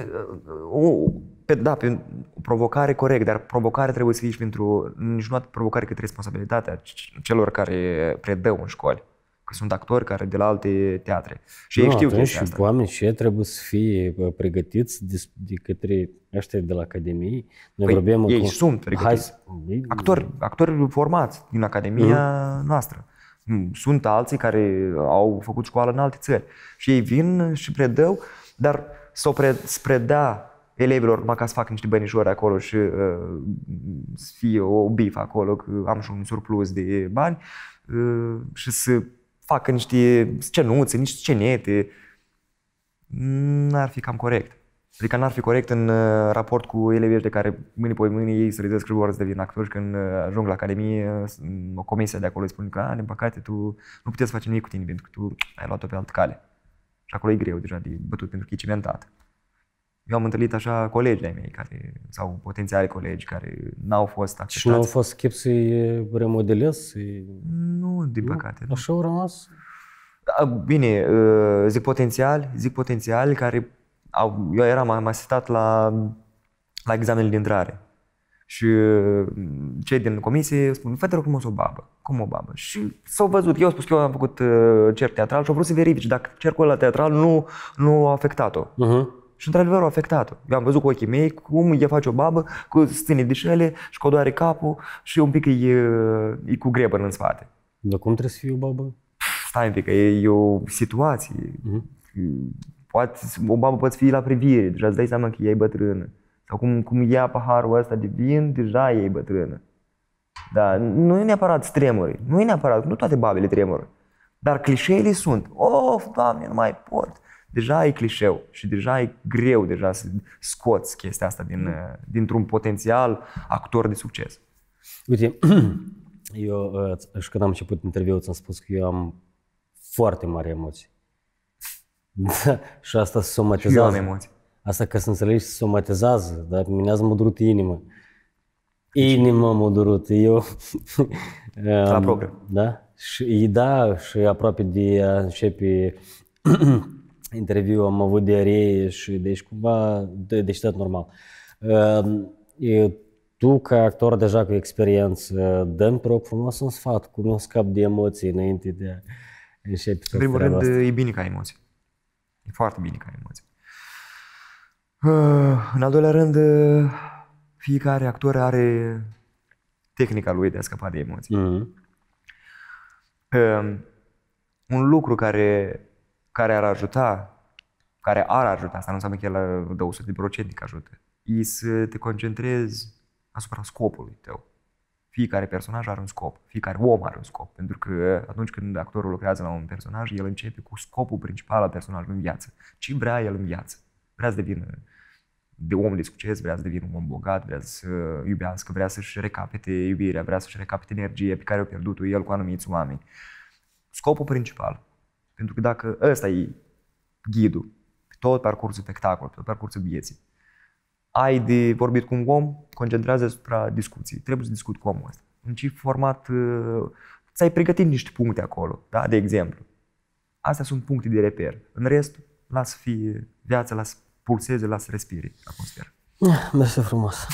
o, pe, da, pe, provocare corect, dar provocare trebuie să fie și pentru, nici nu atât provocare cât responsabilitatea celor care predă în școli. Că sunt actori care de la alte teatre. Și nu, ei știu chestia asta. oameni ce trebuie să fie pregătiți de, de către ăștia de la Academie. Noi păi, vorbim ei cu... sunt pregătiți. Hai... Actori, actori formați din Academia mm. noastră. Sunt alții care au făcut școală în alte țări și ei vin și predau, dar să pre, predea elevilor, numai ca să facă niște bănișori acolo și uh, să fie o bif acolo, că am și un surplus de bani uh, și să facă niște scenuțe, niște scenete, n-ar fi cam corect. Adică n-ar fi corect în uh, raport cu elevii ăștia care mâine pe mâine ei se ridesc și vor să devină actori și când uh, ajung la academie, uh, o comisie de acolo îi spune că, a, din păcate, tu nu puteți face nimic cu tine pentru că tu ai luat-o pe altă cale. Și acolo e greu deja de bătut pentru că e cimentat. Eu am întâlnit așa colegi ai mei care, sau potențiali colegi care n-au fost acceptați. Și nu au fost chip să-i remodelez? Să-i... Nu, din păcate. Nu. Așa au rămas? Da, bine, zic potențial, zic potențial care au, eu eram am asistat la, la examenele de intrare. Și mm, cei din comisie spun, fă rog frumos o babă. Cum o babă? Și s-au văzut, eu am spus că eu am făcut uh, cerc teatral și au vrut să verifice dacă cercul ăla teatral nu, nu a afectat-o. Uh-huh. Și într-adevăr a afectat-o. Eu am văzut cu ochii mei cum e face o babă cu stâne de șele și cu doare capul și un pic e, e cu grebă în spate. Dar cum trebuie să fie o babă? Stai un pic, că e, e o situație. Poate, o babă poate fi la privire, deja îți dai seama că ea e bătrână. Sau cum, cum ia paharul ăsta de vin, deja e bătrână. Da, nu e neapărat stremuri, nu e neapărat, nu toate babele tremură. Dar clișeele sunt. Of, doamne, nu mai pot. Deja e clișeu și deja e greu deja să scoți chestia asta din, dintr-un potențial actor de succes. Uite, eu, uh, și când am început interviul, ți-am spus că eu am foarte mari emoții. Da, și asta se Și eu am somatizează. emoții. Asta ca să înțelegi, se somatizează, dar pe mine azi m-a durut inima. Inima m-a durut. Eu... La um, propriu. Da? Și, da, și aproape de a începe interviul am avut diaree și deci cumva de, deci tot normal. Um, e, tu ca actor deja cu experiență, dă-mi te rog frumos un sfat, cum eu scap de emoții înainte de a începe În tot primul treaba rând, asta. e bine ca emoții. E foarte bine ca emoții. Uh, În al doilea rând, uh, fiecare actor are tehnica lui de a scăpa de emoții. Mhm. Uh, Un lucru care, care ar ajuta, care ar ajuta, asta nu înseamnă că el dă 100% că ajută, e să te concentrezi asupra scopului tău. Fiecare personaj are un scop, fiecare om are un scop, pentru că atunci când actorul lucrează la un personaj, el începe cu scopul principal al personajului în viață. Ce vrea el în viață? Vrea să devină de om de succes, vrea să devină un om bogat, vrea să iubească, vrea să-și recapete iubirea, vrea să-și recapete energie pe care o pierdut el cu anumiți oameni. Scopul principal. Pentru că dacă ăsta e ghidul pe tot parcursul spectacolului, pe tot parcursul vieții, ai de vorbit cu un om, concentrează asupra discuției. Trebuie să discut cu omul ăsta. În ce format uh, ți-ai pregătit niște puncte acolo, da? de exemplu. Astea sunt puncte de reper. În rest, lasă fie viața, lasă pulseze, lasă respire atmosfera. Mersi frumos.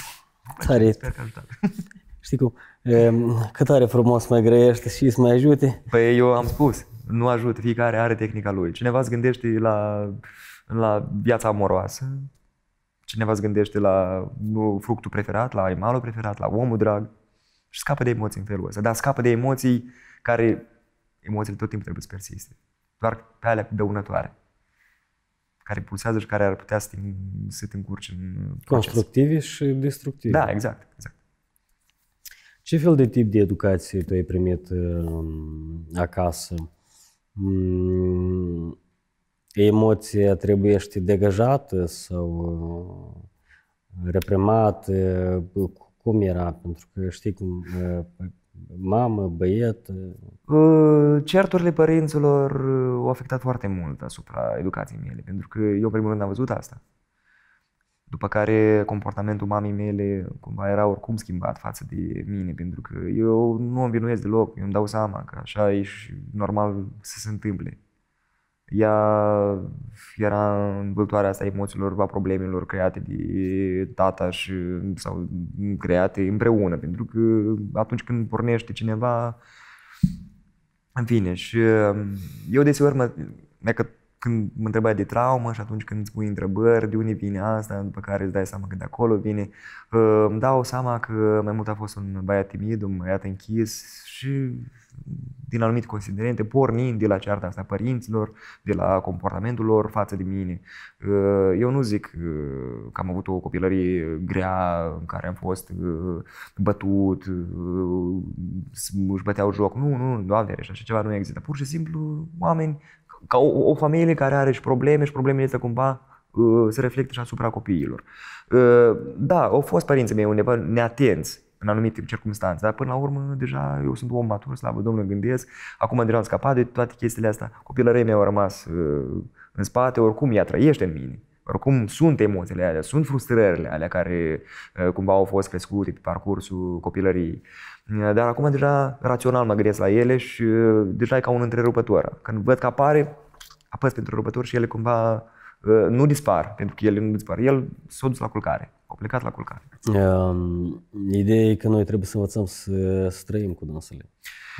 Tare, Sper că a ajutat. știi cum, um, cât are frumos mai grăiește și să mai ajute. Păi eu am spus, nu ajută, fiecare are tehnica lui. Cineva îți gândește la, la viața amoroasă, cineva îți gândește la nu, fructul preferat, la animalul preferat, la omul drag și scapă de emoții în felul ăsta. Dar scapă de emoții care, emoțiile tot timpul trebuie să persiste. Doar pe alea dăunătoare care pulsează și care ar putea să te, să te încurci în proces. Constructivi și destructivi. Da, exact, exact. Ce fel de tip de educație tu ai primit um, acasă? Mm, emoția trebuie să degajată sau uh, reprimată? Cum era? Pentru că știi cum, uh, mamă, băiet, uh, Uh, Certurile părinților uh, au afectat foarte mult asupra educației mele, pentru că eu, în primul rând, am văzut asta. După care comportamentul mamei mele cumva era oricum schimbat față de mine, pentru că eu nu o învinuiesc deloc, eu îmi dau seama că așa e și normal să se întâmple. Ea era în vâltoarea asta a emoțiilor, a problemelor create de tata și, sau create împreună, pentru că atunci când pornește cineva, în fine, și uh, eu deseori mă, dacă când mă întrebai de traumă și atunci când îți pui întrebări, de unde vine asta, după care îți dai seama că de acolo vine, uh, îmi dau seama că mai mult a fost un băiat timid, un băiat închis și din anumite considerente, pornind de la cearta asta a părinților, de la comportamentul lor față de mine. Uh, Eu nu zic uh, că am avut o copilărie grea în care am fost uh, bătut, uh, își băteau joc. Nu, nu, doamne, așa ceva nu există. Pur și simplu oameni ca o, o familie care are și probleme și problemele astea cumva uh, se reflectă și asupra copiilor. Uh, Da, au fost părinții mei undeva neatenți în anumite circunstanțe, dar până la urmă deja eu sunt un om matur, slavă Domnului, gândesc, acum deja am scăpat de toate chestiile astea, copilării mei au rămas uh, în spate, oricum ea trăiește în mine. Oricum sunt emoțiile alea, sunt frustrările alea care uh, cumva au fost crescute pe parcursul copilăriei. Uh, Dar acum deja rațional mă gândesc la ele și uh, deja e ca un întrerupător. Când văd că apare, apăs pentru întrerupător și ele cumva uh, nu dispar, pentru că ele nu dispar. El s-a dus la culcare, a plecat la culcare. um, ideea e că noi trebuie să învățăm să, să trăim cu dânsele.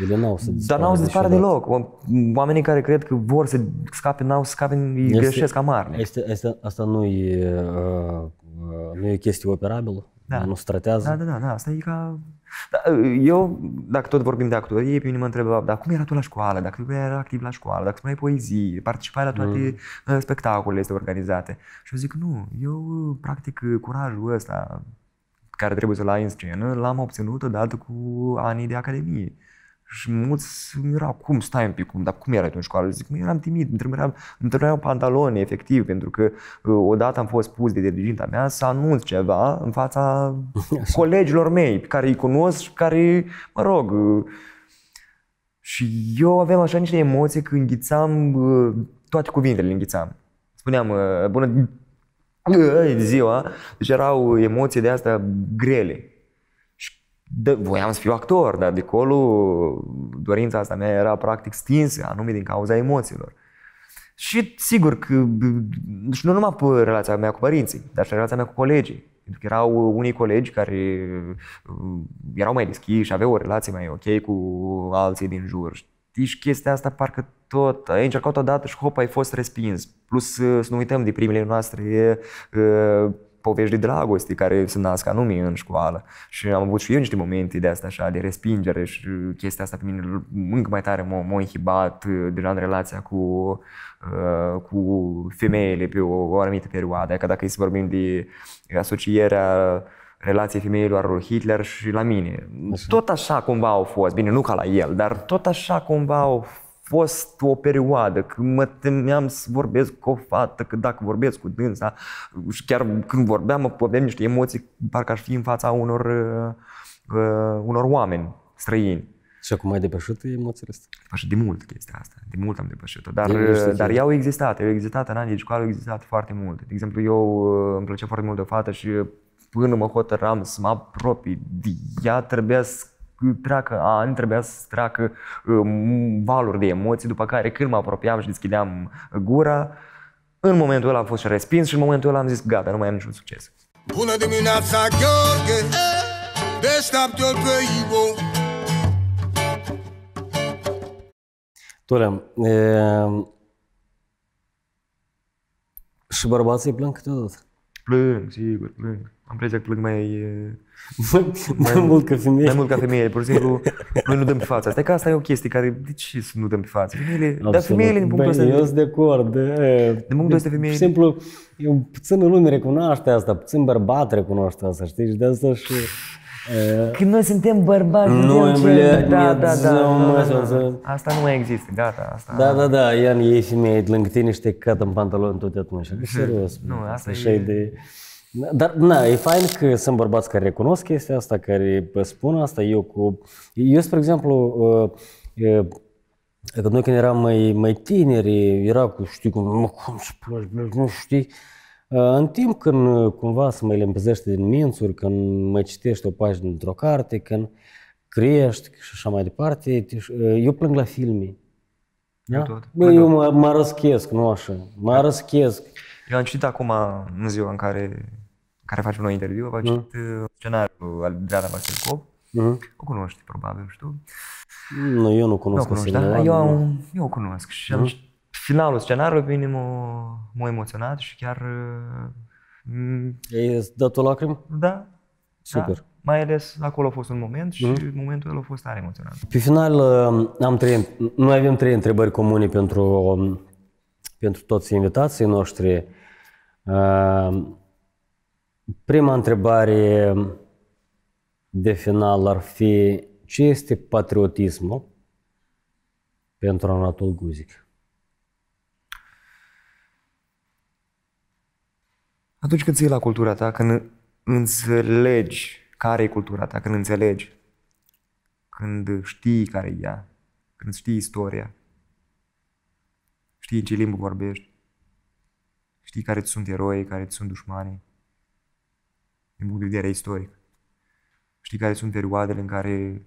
Ele n-au să Dar dispară n-au să dispară niciodată. deloc. O- Oamenii care cred că vor să scape, n-au să scape, îi Este- greșesc amar. Este, este, asta nu e, uh, uh, nu e o chestie operabilă, Da. nu se tratează. Da, da, da, da, asta e ca... Da, eu, dacă tot vorbim de actorie, pe mine mă întreba, dar cum era tu la școală? Dacă tu erai activ la școală, dacă spuneai poezii, participai la toate mm. spectacolele este organizate. Și eu zic, nu, eu practic curajul ăsta care trebuie să-l ai în scenă, l-am obținut odată cu anii de academie. Și mulți mi erau, cum stai un pic, cum, dar cum erai tu în școală? Zic, mă, eram timid, îmi trebuiau, îmi trebuiau pantaloni, efectiv, pentru că uh, odată am fost pus de diriginta mea să anunț ceva în fața colegilor mei, pe care îi cunosc și care, mă rog, uh, și eu aveam așa niște emoții că înghițam uh, toate cuvintele, le înghițam. Spuneam, uh, bună ziua, deci erau emoții de astea grele de, voiam să fiu actor, dar de acolo dorința asta mea era practic stinsă, anume din cauza emoțiilor. Și sigur că, și nu numai pe relația mea cu părinții, dar și relația mea cu colegii. Pentru că erau unii colegi care uh, erau mai deschiși, aveau o relație mai ok cu alții din jur. Știi, și chestia asta parcă tot, ai încercat odată și hop, ai fost respins. Plus uh, să nu uităm de primele noastre uh, povești de dragoste care se nasc anume în școală. Și am avut și eu niște momente de asta așa, de respingere și chestia asta pe mine încă mai tare m-a, m-a inhibat uh, deja în relația cu, uh, cu femeile pe o, o anumită perioadă. Că dacă e să vorbim de asocierea relației femeilor lui Hitler și la mine. Așa. Tot așa cumva au fost, bine, nu ca la el, dar tot așa cumva au fost o perioadă când mă temeam să vorbesc cu o fată, că dacă vorbesc cu dânsa, și chiar când vorbeam, mă aveam niște emoții, parcă aș fi în fața unor, uh, uh unor oameni străini. Și acum ai depășit emoțiile astea? Depășit de mult chestia asta, de mult am depășit-o, dar, uh, dar ea au existat, au existat în anii de școală, au existat foarte mult. De exemplu, eu uh, îmi plăcea foarte mult de o fată și până mă hotăram să mă apropii de ea, trebuia să treacă ani, trebuia să treacă um, valuri de emoții, după care când mă apropiam și deschideam gura, în momentul ăla am fost și respins și în momentul ăla am zis gata, nu mai am niciun succes. Bună dimineața, Gheorghe, deșteaptă-l pe Ivo. Tolea, e... și bărbații plâng câteodată? Plâng, sigur, plâng. Am impresia că plâng mai, mai, mai mult ca femeie. Mai mult ca femeie. Pur și simplu, noi nu dăm pe față. Asta e că asta e o chestie care, de ce să nu dăm pe față? Femeile, Absolut. dar femeile din punctul ăsta... Eu sunt de acord. De, din punctul ăsta femeie... Pur și simplu, eu puțin în lume recunoaște asta, puțin bărbat recunoaște asta, știi? Și de asta și... Când noi suntem bărbați, noi, ce... da, da, da, da, Asta nu mai există, gata. Asta... Da, da, da, Ian, ei femeie lângă tine și te cat în pantaloni tot atunci. Serios. Nu, asta e... De... Dar, na, e fain că sunt bărbați care recunosc chestia asta, care spun asta. Eu, cu... eu spre exemplu, uh, că noi când eram mai, mai tineri, era cu, știi, cum, mă, cum să plăci, nu știi. În timp când cumva se mai lempezește din mințuri, când mai citești o pagină dintr-o carte, când crești și așa mai departe, eu plâng la filme. Da? Eu, tot. Bă, eu mă, mă răschesc, nu așa, mă răschesc. Eu am citit acum, în ziua în care care face un interviu, a citit mm. scenariul al Adriana Vasilcov. Mm. O cunoști, probabil, știu. Nu, eu nu cunosc. Nu cunoști, da? Eu, am, eu o cunosc și mm. am, finalul scenariului pe mine m-a, m-a emoționat și chiar... Ai dat o lacrimă? Da. Super. Da. Mai ales acolo a fost un moment și mm. momentul ăla a fost tare emoționant. Pe final, am trei, noi avem trei întrebări comune pentru, pentru toți invitații noștri. Prima întrebare de final ar fi ce este patriotismul pentru Anatol Guzic? Atunci când ții la cultura ta, când înțelegi care e cultura ta, când înțelegi, când știi care e ea, când știi istoria, știi în ce limbă vorbești, știi care ți sunt eroi, care ți sunt dușmanii, din punct de vedere istoric. Știi care sunt perioadele în care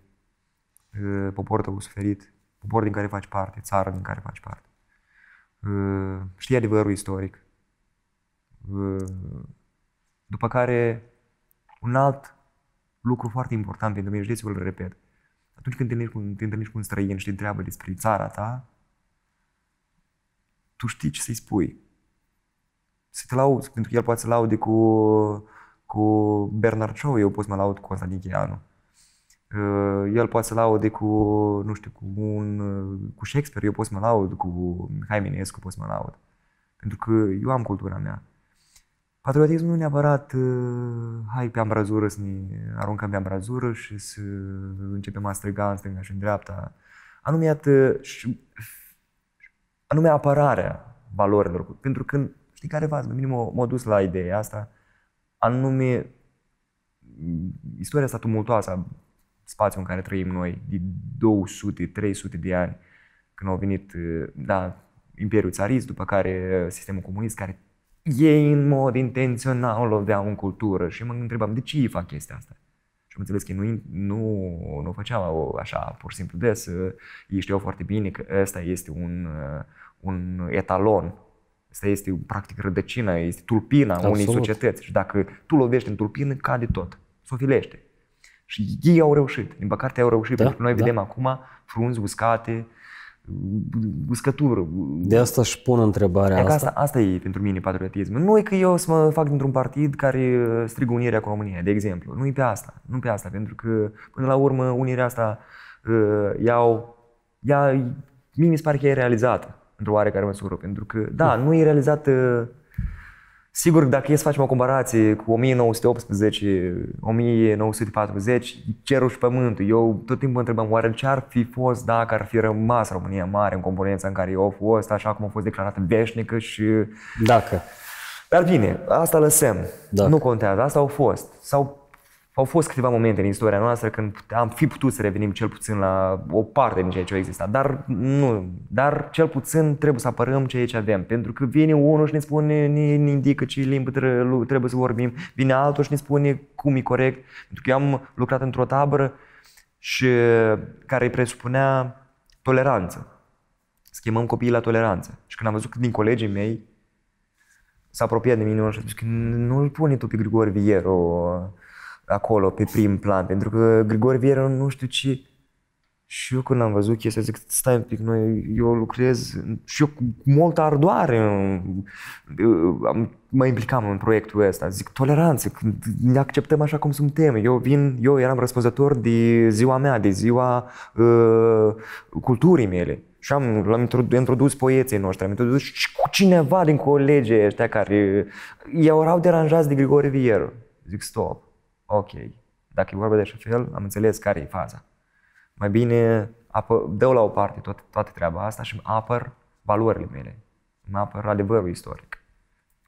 uh, poporul tău a suferit, popor din care faci parte, țară din care faci parte. Uh, știi adevărul istoric. Uh, după care, un alt lucru foarte important pentru mine, și vă repet, atunci când te întâlnești, cu, te întâlnești cu un străin și te întreabă despre țara ta, tu știi ce să-i spui. Să te lauzi, pentru că el poate să laude cu cu Bernard Shaw, eu pot să mă laud cu Constantin Chianu. Uh, El poate să laude cu, nu știu, cu, un, uh, cu Shakespeare, eu pot să mă laud, cu Mihai Minescu pot să mă laud. Pentru că eu am cultura mea. Patriotismul nu neapărat, uh, hai pe ambrazură să ne aruncăm pe ambrazură și să începem a striga în stânga și în dreapta. Anume, iată, și- anume apărarea valorilor. Pentru că, știi care v-ați, mine m-a, m-a dus la ideea asta, anume istoria asta tumultoasă, spațiul în care trăim noi, de 200-300 de ani, când au venit, da, Imperiul Țarist, după care sistemul comunist, care ei în mod intențional loveau în cultură și mă întrebam de ce ei fac chestia asta. Și am înțeles că nu, nu, nu făceau așa pur și simplu des, ei știau foarte bine că ăsta este un, un etalon Asta este practic rădăcina, este tulpina Absolut. unei societăți. Și dacă tu lovești în tulpină, cade tot. S-o filește. Și ei au reușit. Din păcate au reușit, da, pentru că noi da. vedem acum frunzi uscate, uscătură. De asta își pun întrebarea asta. asta. Asta e pentru mine patriotism. Nu e că eu să mă fac dintr-un partid care strigă unirea cu România, de exemplu. Nu e pe asta. Nu pe asta, pentru că până la urmă unirea asta uh, iau, ea, mie mi se pare că e realizată într-o oarecare măsură, pentru că, da, nu e realizată Sigur, dacă e să facem o comparație cu 1918, 1940, cerul și pământul, eu tot timpul mă întrebam oare ce ar fi fost dacă ar fi rămas România mare în componența în care eu a fost, așa cum a fost declarată veșnică și... Dacă. Dar bine, asta lăsăm. Dacă. Nu contează, asta au fost. Sau au fost câteva momente în istoria noastră când am fi putut să revenim cel puțin la o parte din ceea ce a existat, dar nu, dar cel puțin trebuie să apărăm ceea ce avem, pentru că vine unul și ne spune, ne, ne indică ce limbă trebuie să vorbim, vine altul și ne spune cum e corect, pentru că eu am lucrat într-o tabără și care presupunea toleranță. Schemăm copiii la toleranță. Și când am văzut că din colegii mei s-a apropiat de mine și a zis că nu-l pune tu pe Grigore Viero acolo, pe prim plan, pentru că Grigore Vieru nu știu ce... Și eu când am văzut chestia, zic, stai un pic, noi, eu lucrez și eu cu multă ardoare am, mă implicam în proiectul ăsta. Zic, toleranță, ne acceptăm așa cum suntem. Eu vin, eu eram răspunzător de ziua mea, de ziua uh, culturii mele. Și am, l-am introdus poeții noștri, am introdus și cu cineva din colegii ăștia care erau deranjați de Grigore Vieru. Zic, stop ok, dacă e vorba de așa fel, am înțeles care e faza. Mai bine apă, dă la o parte tot, toată treaba asta și apăr valorile mele. Mă apăr adevărul istoric.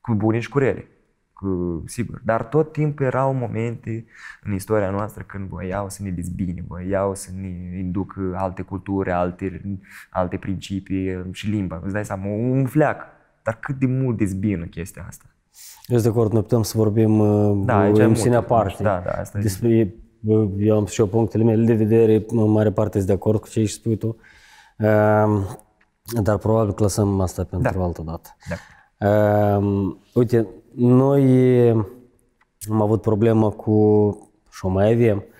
Cu bune și cu rele. Cu, sigur. Dar tot timpul erau momente în istoria noastră când voiau să ne dezbine, voiau să ne inducă alte culturi, alte, alte principii și limba. Îți dai seama, un fleac. Dar cât de mult dezbină chestia asta. Eu sunt de acord, noi putem să vorbim uh, da, o emisiune aparte. Da, da, asta despre, eu am și eu punctele mele de vedere, în mare parte sunt de acord cu ce ești spui tu. Uh, dar probabil că lăsăm asta pentru da. altă dată. Da. Uh, uite, noi am avut problemă cu, și o mai avem, Uh,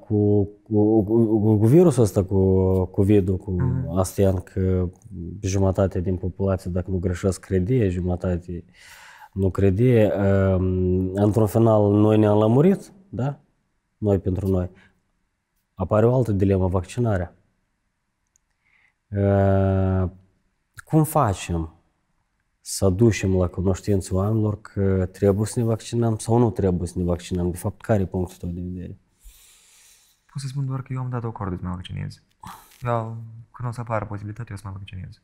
cu, cu, cu, cu virusul ăsta, cu COVID-ul, cu mm. Astian, că jumătate din populație, dacă nu greșesc, crede, jumătate nu crede. Uh, într-un final, noi ne-am lămurit, da? Noi pentru noi. Apare o altă dilemă, vaccinarea. Uh, cum facem să aducem la cunoștință oamenilor că trebuie să ne vaccinăm sau nu trebuie să ne vaccinăm? De fapt, care e punctul tău de vedere? Pot să spun doar că eu am dat acord să mă vaccinez. Eu, când o să apară posibilitatea, eu să mă vaccinez.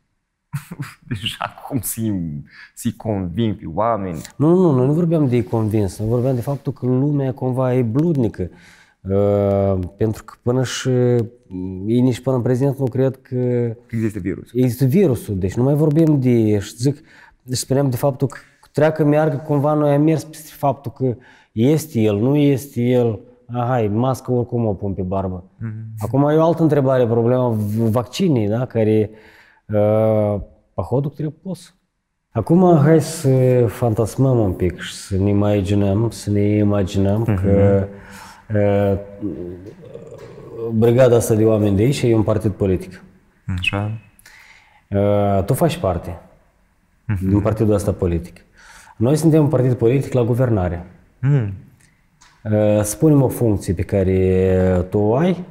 deci acum să-i, să conving pe oameni. Nu, nu, nu, nu vorbeam de convins, nu vorbeam de faptul că lumea cumva e bludnică. Uh, pentru că până și ei nici până în prezent nu cred că există virusul. Există virusul, deci nu mai vorbim de, și zic, deci spuneam de faptul că treacă meargă, cumva noi am mers pe faptul că este el, nu este el, hai, mască oricum o pun pe barbă. Mm-hmm. Acum e o altă întrebare, problema vaccinii, da, care uh, походу trebuie pus. Acum hai să fantasmăm un pic și să ne imaginăm, să ne imaginăm mm-hmm. că uh, brigada asta de oameni de aici e un partid politic. Așa. Uh, tu faci parte mm-hmm. din partidul ăsta politic. Noi suntem un partid politic la guvernare. Mm. Uh, Spune-mi o funcție pe care tu o ai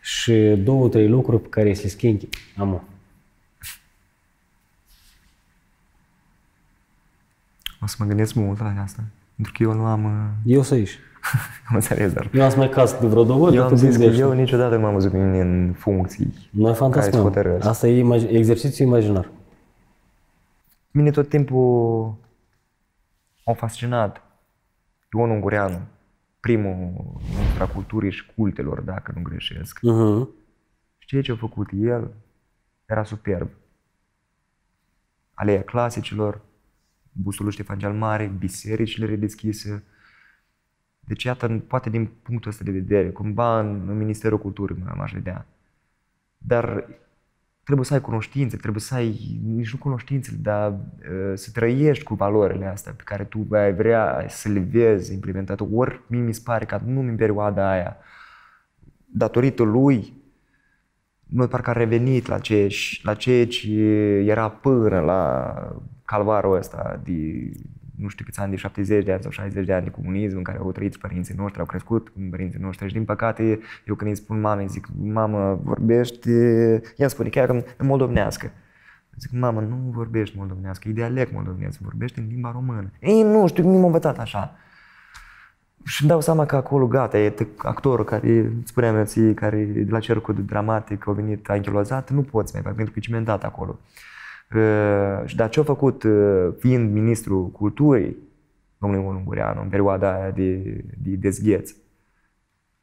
și două, trei lucruri pe care să le schimbi amul. O să mă gândesc mult la asta. Pentru că eu nu am... uh, Eu să ieși. Am înțeles, dar... Eu am să mai casă de vreo două ori, Eu dar am tu zis că gândești. eu niciodată nu m-am văzut pe mine în funcții. Noi care fantasmăm. să hotărăsc. Asta e imag- exercițiu imaginar. Mine tot timpul m-a fascinat Ion Ungureanu, primul ministru a culturii și cultelor, dacă nu greșesc. Uh-huh. Știi ce a făcut el? Era superb. Aleia clasicilor, bustul lui Ștefan cel Mare, bisericile redeschise. Deci, iată, poate din punctul ăsta de vedere, cumva în, în Ministerul Culturii m- m-aș vedea. Dar trebuie să ai cunoștințe, trebuie să ai, nici nu cunoștințele, dar uh, să trăiești cu valorile astea pe care tu ai vrea să le vezi implementate. Ori mie mi se pare că nu în perioada aia, datorită lui, noi parcă am revenit la ceea, la ceea ce era până la calvarul ăsta de nu știu câți ani, de 70 de ani sau 60 de ani de comunism în care au trăit părinții noștri, au crescut cu părinții noștri și din păcate eu când îi spun mamei, zic, mamă, vorbești, ea spune chiar în, în moldovnească. Zic, mamă, nu vorbești moldovnească, e dialect moldovnească, vorbești în limba română. Ei, nu știu, nu m-am învățat așa. Și îmi dau seama că acolo, gata, e te- actorul care, spuneam eu ție, care de la cercul de dramatic a venit anchilozat, nu poți mai fac, pentru că e cimentat acolo. Uh, și dar ce a făcut, uh, fiind ministrul culturii, domnul Ion Ungureanu, în perioada aia de, de dezgheț,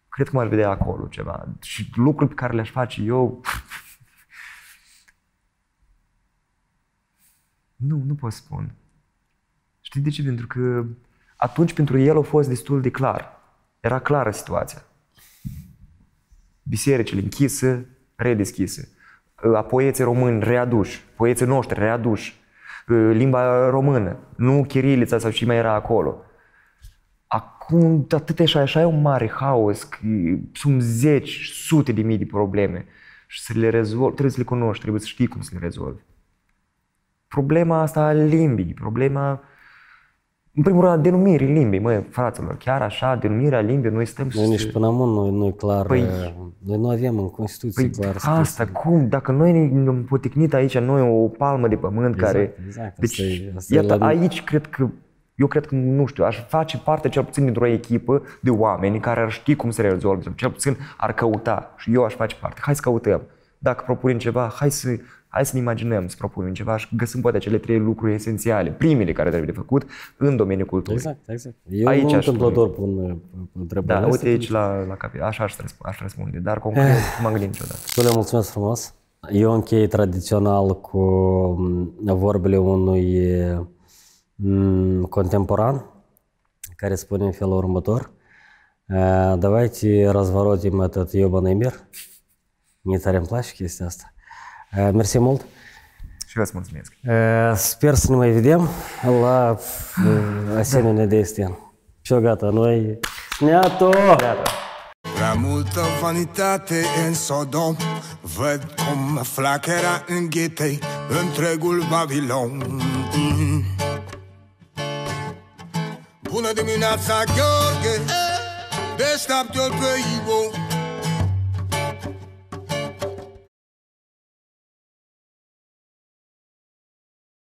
cred că m-aș vedea acolo ceva. Și lucruri pe care le-aș face eu, nu, nu pot spun. Știi de ce? Pentru că atunci pentru el a fost destul de clar. Era clară situația. Bisericile închise, redeschise. A poeții români readuși, poeții noștri readuși. Limba română, nu chirilița sau ce mai era acolo. Acum atât așa, așa e un mare haos, că sunt zeci, sute de mii de probleme și să le rezolvi, trebuie să le cunoști, trebuie să știi cum să le rezolvi. Problema asta a limbii, problema în primul rând, a denumirii limbii, măi, fraților, chiar așa, denumirea limbii, noi stăm Noi nici până acum nu, nu e clar. Păi- uh, noi nu avem în Constituție Păi clar asta, cum? Dacă noi ne-am poticnit aici, noi o palmă de pământ Exact, care... exact. Deci, Asta e- asta e iată, la- aici cred că, eu cred că, nu știu, aș face parte cel puțin dintr-o echipă de oameni care ar ști cum să le rezolve, sau cel puțin ar căuta și eu aș face parte. Hai să căutăm. Dacă propunem ceva, hai să, hai să ne imaginăm să propunem ceva și găsim poate acele trei lucruri esențiale, primele care trebuie de făcut în domeniul culturii. Exact, exact. Eu Aici nu aș întâmplător pun uh, întrebarea Da, asta. uite aici la, la capi. Așa aș, răsp- aș răspunde, dar concret nu m-am gândit niciodată. Tu le mulțumesc frumos. Eu închei tradițional cu m, vorbele unui m, contemporan care spune în felul următor. Uh, Давайте разворотим этот ебаный мир. Мне tare îmi place chestia asta. Uh, Mersi mult. Și eu îți mulțumesc. Uh, Sper să ne mai vedem la uh, asemenea destin. Și gata, noi... Sneato! Prea multă vanitate în Sodom Văd cum flacăra înghitei întregul Babilon Mm. Bună dimineața, Gheorghe Deșteaptă-l pe Ivo